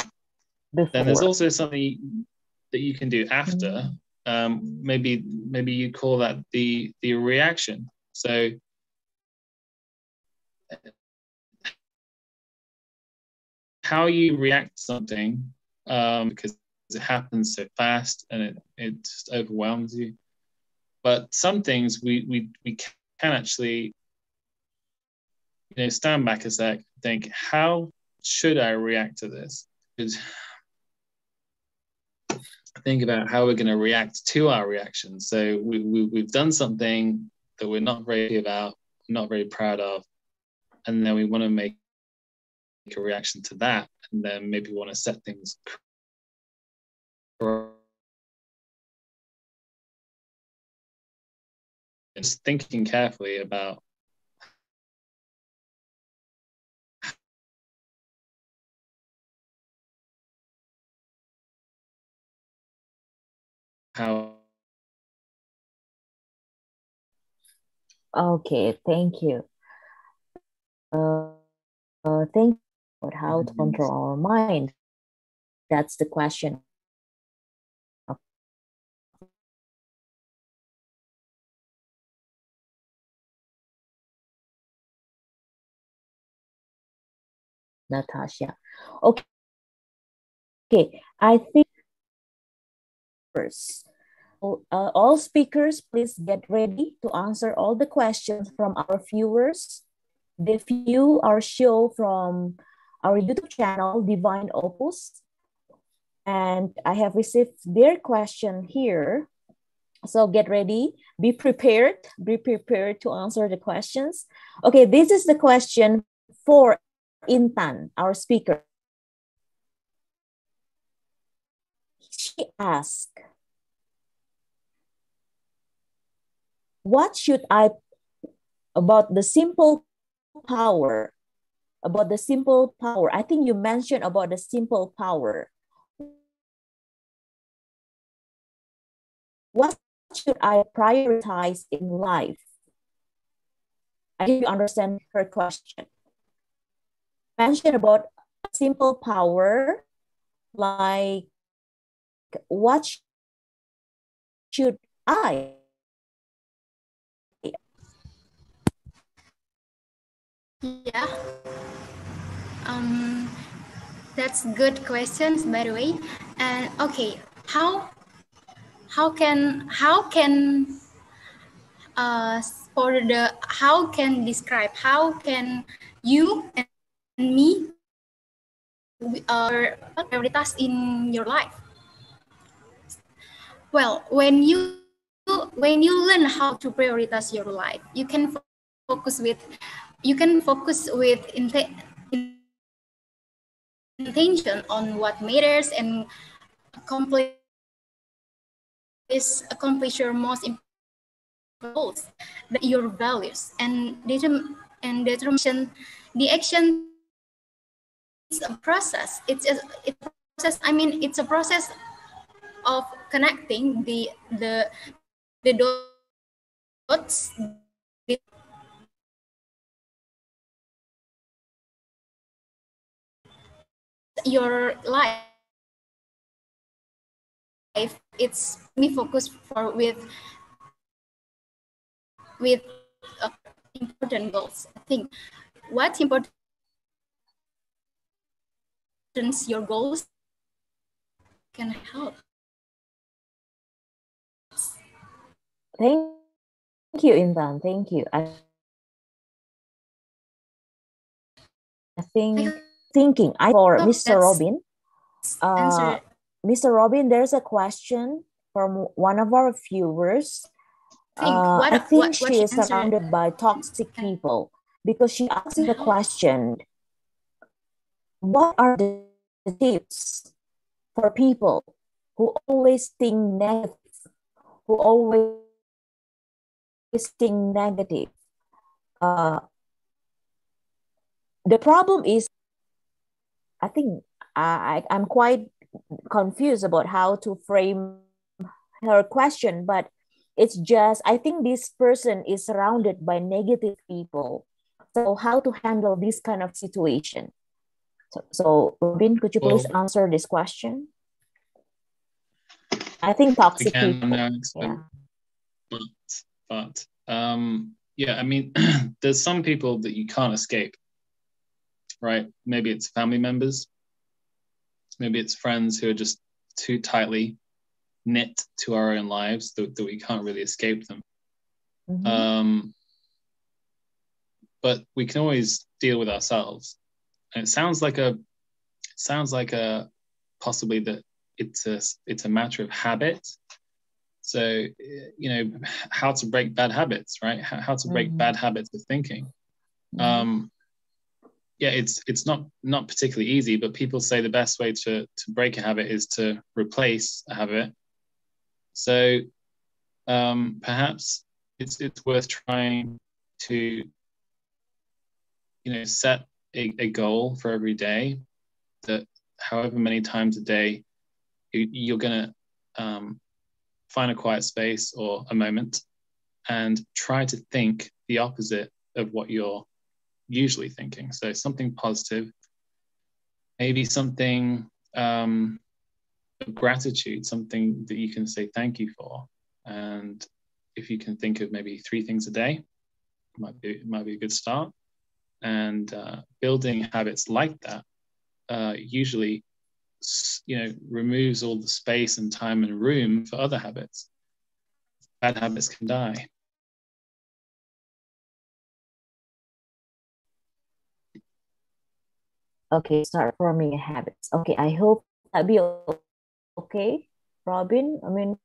before. Then there's also something that you can do after. Mm-hmm um, maybe maybe you call that the the reaction. So how you react to something um, because it happens so fast and it, it just overwhelms you. But some things we, we, we can actually you know, stand back a sec, think, how should I react to this? think about how we're going to react to our reaction. So we, we, we've done something that we're not very about, not very proud of, and then we want to make a reaction to that, and then maybe want to set things. Just thinking carefully about how Okay, thank you. Uh, uh, think about how to control our mind. That's the question. Natasha. Okay. Okay, I think first. Uh, all speakers, please get ready to answer all the questions from our viewers. They view our show from our YouTube channel, Divine Opus. And I have received their question here. So get ready, be prepared, be prepared to answer the questions. Okay, this is the question for Intan, our speaker. She asked, what should I, about the simple power, about the simple power. I think you mentioned about the simple power. What should I prioritize in life? I didn't understand her question. Mention about simple power, like what should I Yeah. Um, that's good questions, by the way. And okay, how how can how can uh for the how can describe how can you and me are prioritas in your life? Well, when you when you learn how to prioritize your life, you can focus with you can focus with intention on what matters and accomplish accomplish your most important goals, your values, and determ and determination. The action is a process. It's a, it's a process. I mean, it's a process of connecting the the the dots your life it's me focus for with with uh, important goals. I think what's important your goals can help. Thank you intan. Thank you. I, I think thinking. I for oh, Mr. Robin. Uh, Mr. Robin, there's a question from one of our viewers. Think, uh, what, I think what, what she is surrounded by toxic people because she asked the question What are the tips for people who always think negative, who always think negative? Uh, the problem is I think I, I'm quite confused about how to frame her question, but it's just I think this person is surrounded by negative people. So how to handle this kind of situation? So, so Robin, could you please well, answer this question? I think toxic can, people. yeah. But, but um, yeah, I mean, there's some people that you can't escape right? Maybe it's family members, maybe it's friends who are just too tightly knit to our own lives that, that we can't really escape them. Mm-hmm. Um, but we can always deal with ourselves. And it sounds like a sounds like a possibly that it's a it's a matter of habit. So you know how to break bad habits, right? How, how to break mm-hmm. bad habits of thinking. Mm-hmm. Um, yeah, it's it's not not particularly easy, but people say the best way to to break a habit is to replace a habit. So um, perhaps it's it's worth trying to you know set a, a goal for every day that however many times a day you, are going to um, find a quiet space or a moment and try to think the opposite of what you're usually thinking. So something positive, maybe something um, of gratitude, something that you can say thank you for. And if you can think of maybe three things a day, might be might be a good start. And uh, building habits like that uh, usually, you know, removes all the space and time and room for other habits. Bad habits can die. Okay, start forming habits. Okay, I hope that be okay, Robin. I mean,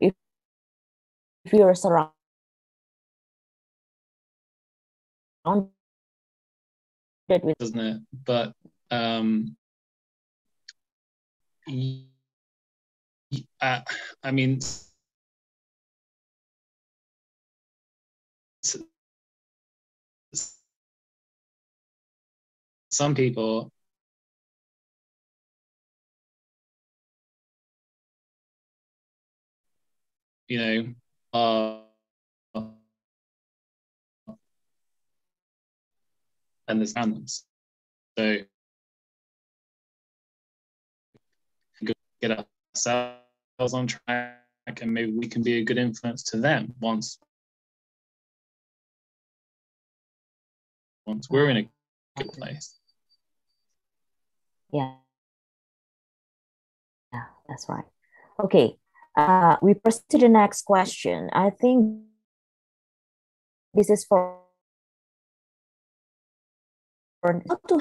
if if you're surrounded with doesn't it but um uh, i mean some people you know uh, and there's so get ourselves on track and maybe we can be a good influence to them once once we're in a good place yeah. Yeah, that's right. Okay. Uh, we proceed to the next question. I think this is for, how to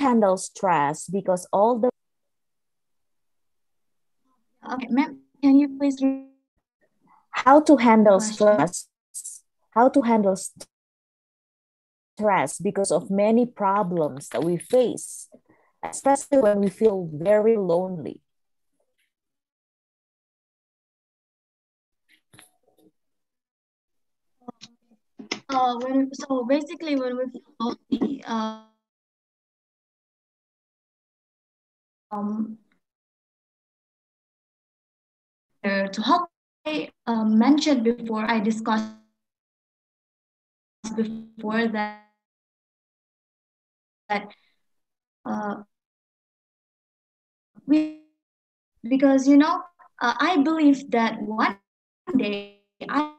handle stress because all the okay ma'am can you please how to handle stress how to handle because of many problems that we face, especially when we feel very lonely. Uh, when, so basically, when we feel lonely, uh, um, to help, I uh, mentioned before, I discussed before that that uh, we, because you know uh, I believe that one day I,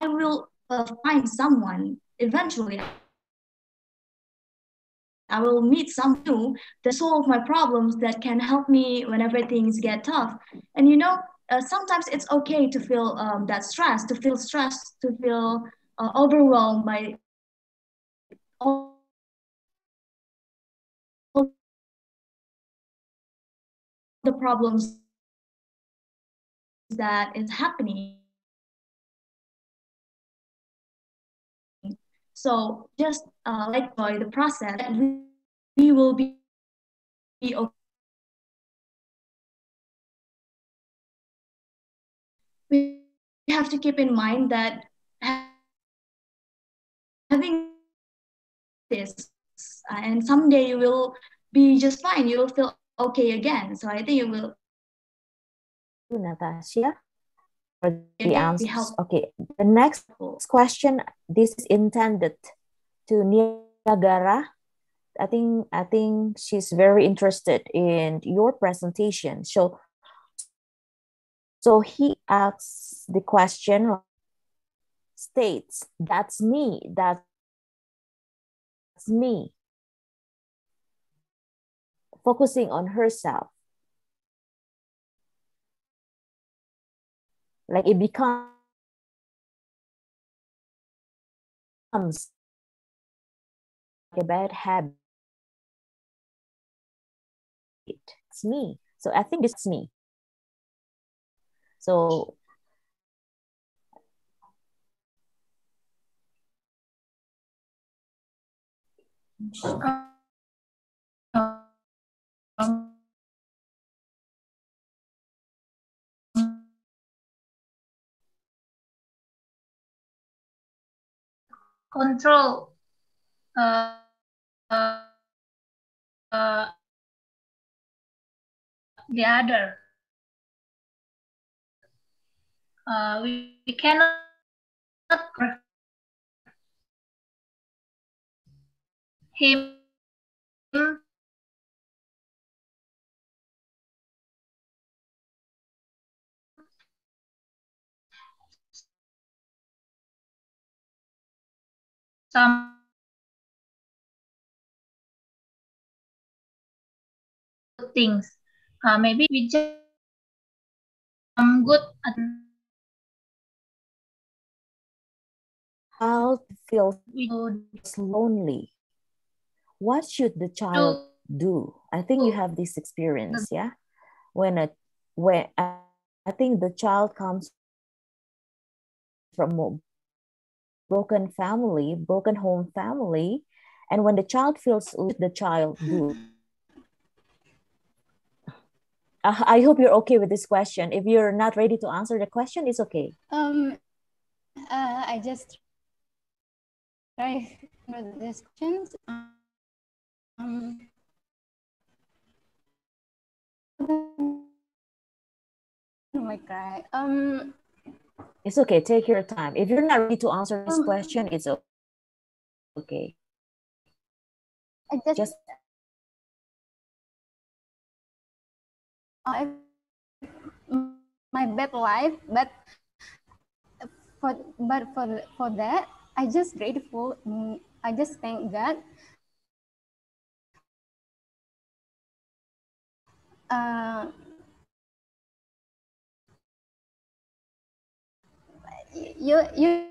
I will uh, find someone eventually. I will meet someone new to solve my problems that can help me whenever things get tough. And you know, uh, sometimes it's okay to feel um, that stress, to feel stressed, to feel uh, overwhelmed by all the problems that is happening. So just uh, like the process, we, will be, be okay. We have to keep in mind that having this, uh, and someday you will be just fine. You will feel okay again. So I think it will. Natasha, for the answers. Okay, the next question. This is intended to Niagara. I think I think she's very interested in your presentation. So, so he asks the question. States that's me. That's me focusing on herself. like it becomes a bad habit. It's me. So i think it's me. So control uh, uh, uh, the other. Uh, we, we cannot him some things. Uh, maybe we just um, good at feels we do. lonely. What should the child do? I think you have this experience yeah? When a when i I think the child comes from broken family broken home family and when the child feels the child do Uh, i hope you're okay with this question if you're not ready to answer the question it's okay Um, uh, I just try for this questions. Um, oh my god. Um, it's okay take your time if you're not ready to answer this Um, question it's okay I just, just I, my bad life, but for but for for that, I just grateful. mm, I just thank God. Uh, you you.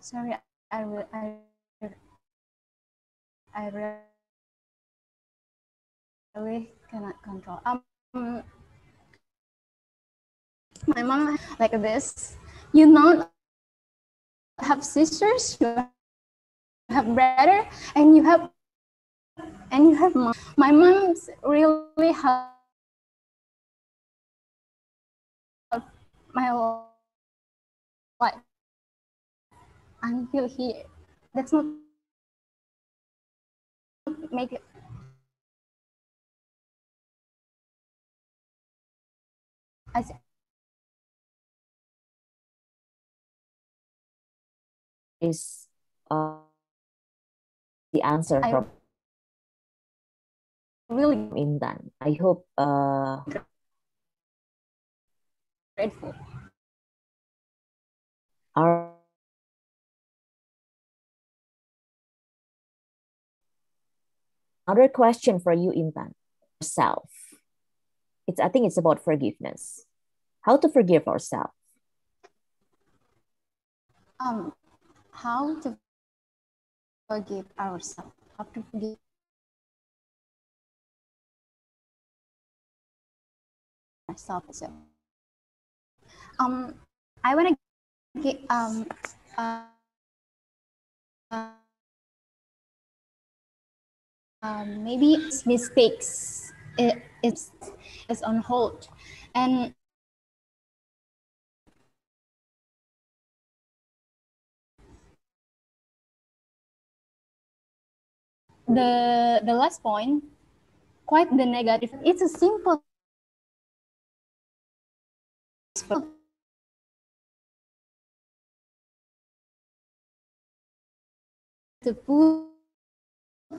Sorry, I will I I really cannot control. Um, my mom like this. You know have sisters, you have brother, and you have and you have mom. My mom's really help my life until here. That's not make it as is uh, the answer I- from really Intan. I hope uh, grateful. our another question for you, Intan. Self. It's I think it's about forgiveness. How to forgive ourselves. Um, how to forgive ourselves? How to forgive myself as well. Um, I want to get um uh, uh, maybe mistakes it, it's it's on hold. And the the last point quite the negative it's a simple the full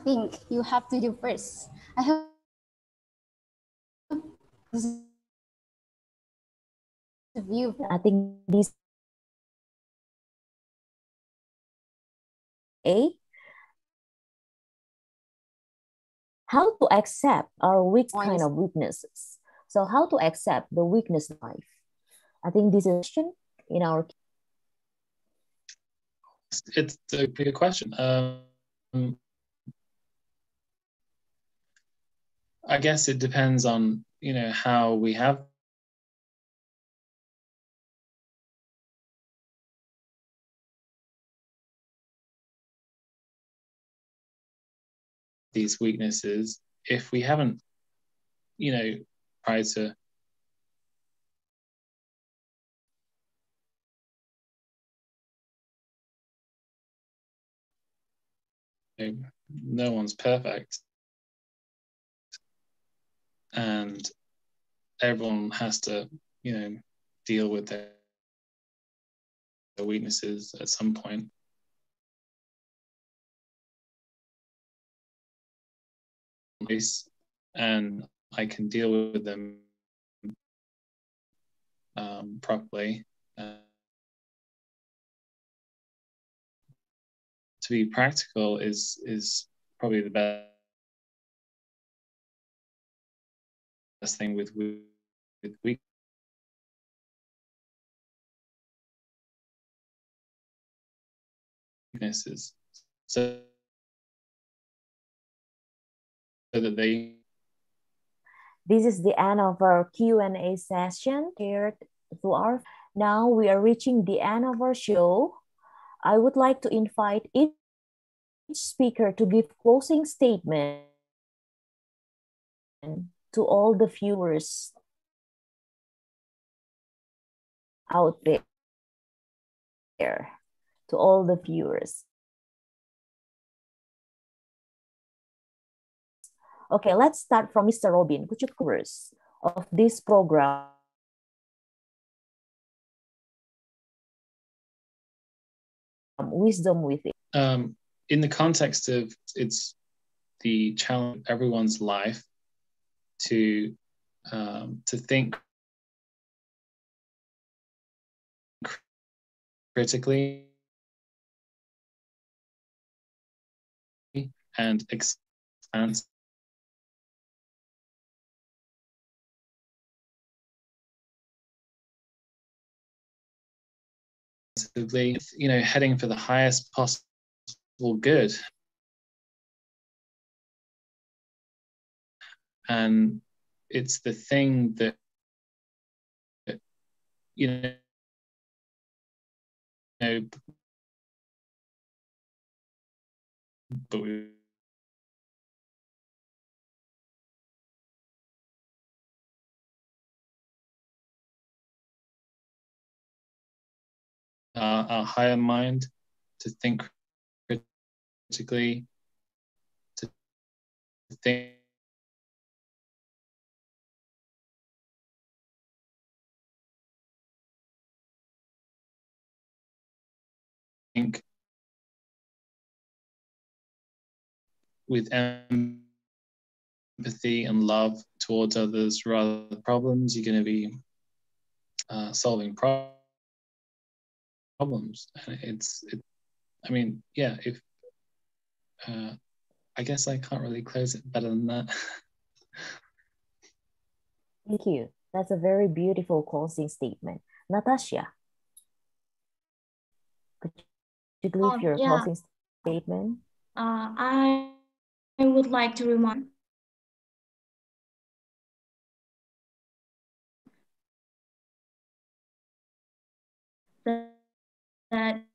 thing you have to do first i hope this is the view I think this A. How to accept our weak kind of weaknesses. So how to accept the weakness life? I think this is in our it's a good question. Um, I guess it depends on you know how we have these weaknesses if we haven't you know tried to no one's perfect and everyone has to you know deal with their, their weaknesses at some point. and I can deal with them um, properly. Uh, to be practical is is probably the best best thing with with, with weaknesses. So so that they this is the end of our q&a session here to our now we are reaching the end of our show i would like to invite each speaker to give closing statement to all the viewers out there to all the viewers Okay, let's start from Mr. Robin. Could you curious of this program? Wisdom Within. Um, in the context of it's the challenge everyone's life to um, to think critically and you know, heading for the highest possible good. And it's the thing that, you know, but we uh, a higher mind to think critically, to think think with empathy and love towards others rather than problems, you're going to be uh, solving problems problems. And it's, it, I mean, yeah, if, uh, I guess I can't really close it better than that. Thank you. That's a very beautiful closing statement. Natasha, could you give oh, your yeah. closing statement? Uh, I, I would like to remind that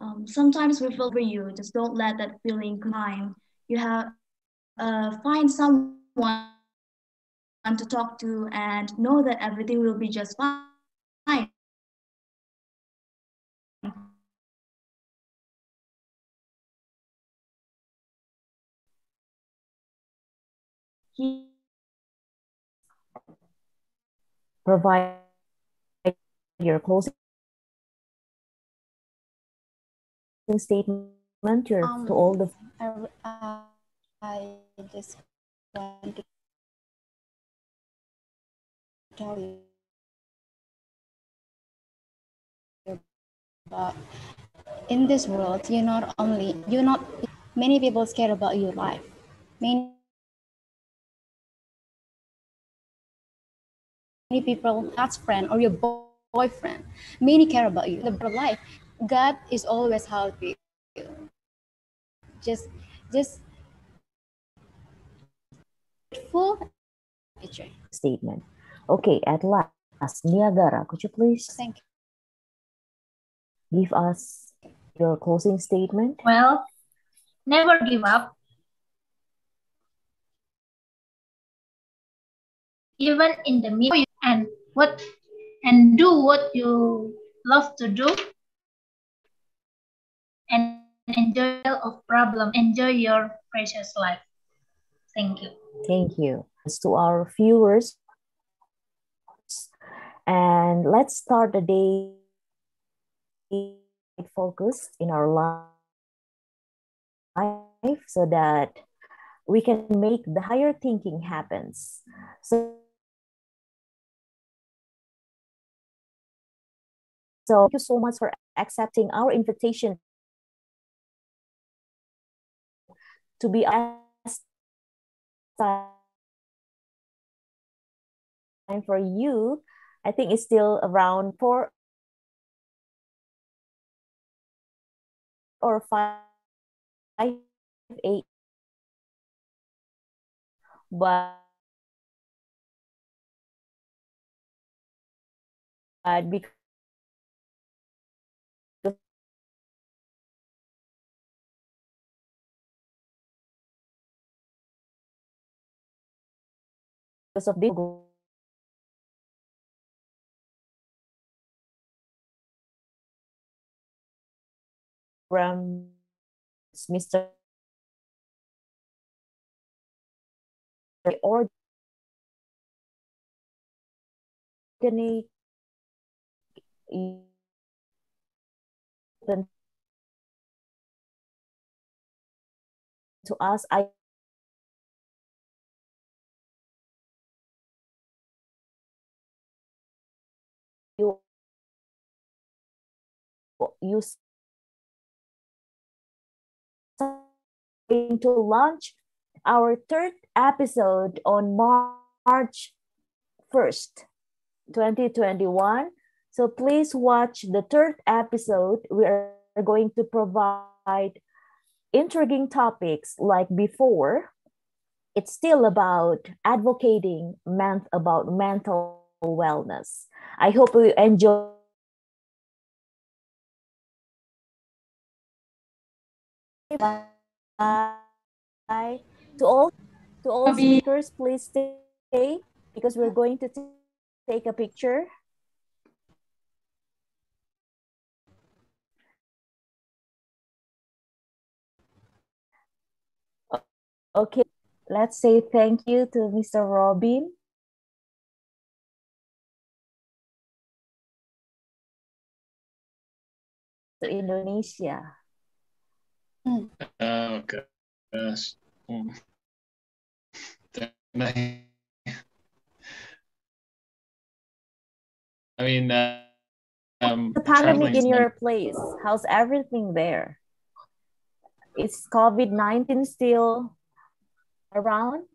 um, sometimes we feel over you. Just don't let that feeling climb. You have uh, find someone to talk to and know that everything will be just fine. Provide your closing statement to, um, to all the I, I just want to tell you about in this world you're not only you're not many people care about your life. Many many people best friend or your boyfriend many care about you the life god is always helping you just just full picture statement. Okay, at last, Niagara, could you please thank you give us your closing statement? Well, never give up. Even in the middle and what and do what you love to do and enjoy of problem. Enjoy your precious life. Thank you. Thank you. To our viewers, and let's start the day focused in our life so that we can make the higher thinking happens. So, so thank you so much for accepting our invitation to be time for you. I think it's still around four or five, eight. But because because of this program Mr. Organic to us, I you you going to launch our third episode on March 1st, 2021. So please watch the third episode. We are going to provide intriguing topics like before. It's still about advocating men- about mental wellness. I hope you enjoy Bye. To all to all speakers, please stay because we're going to take a picture. Okay, let's say thank you to Mr. Robin. To Indonesia. Oh, gosh. Mm. I mean, uh, um, the pandemic in your place? How's everything there? Is COVID 19 still around?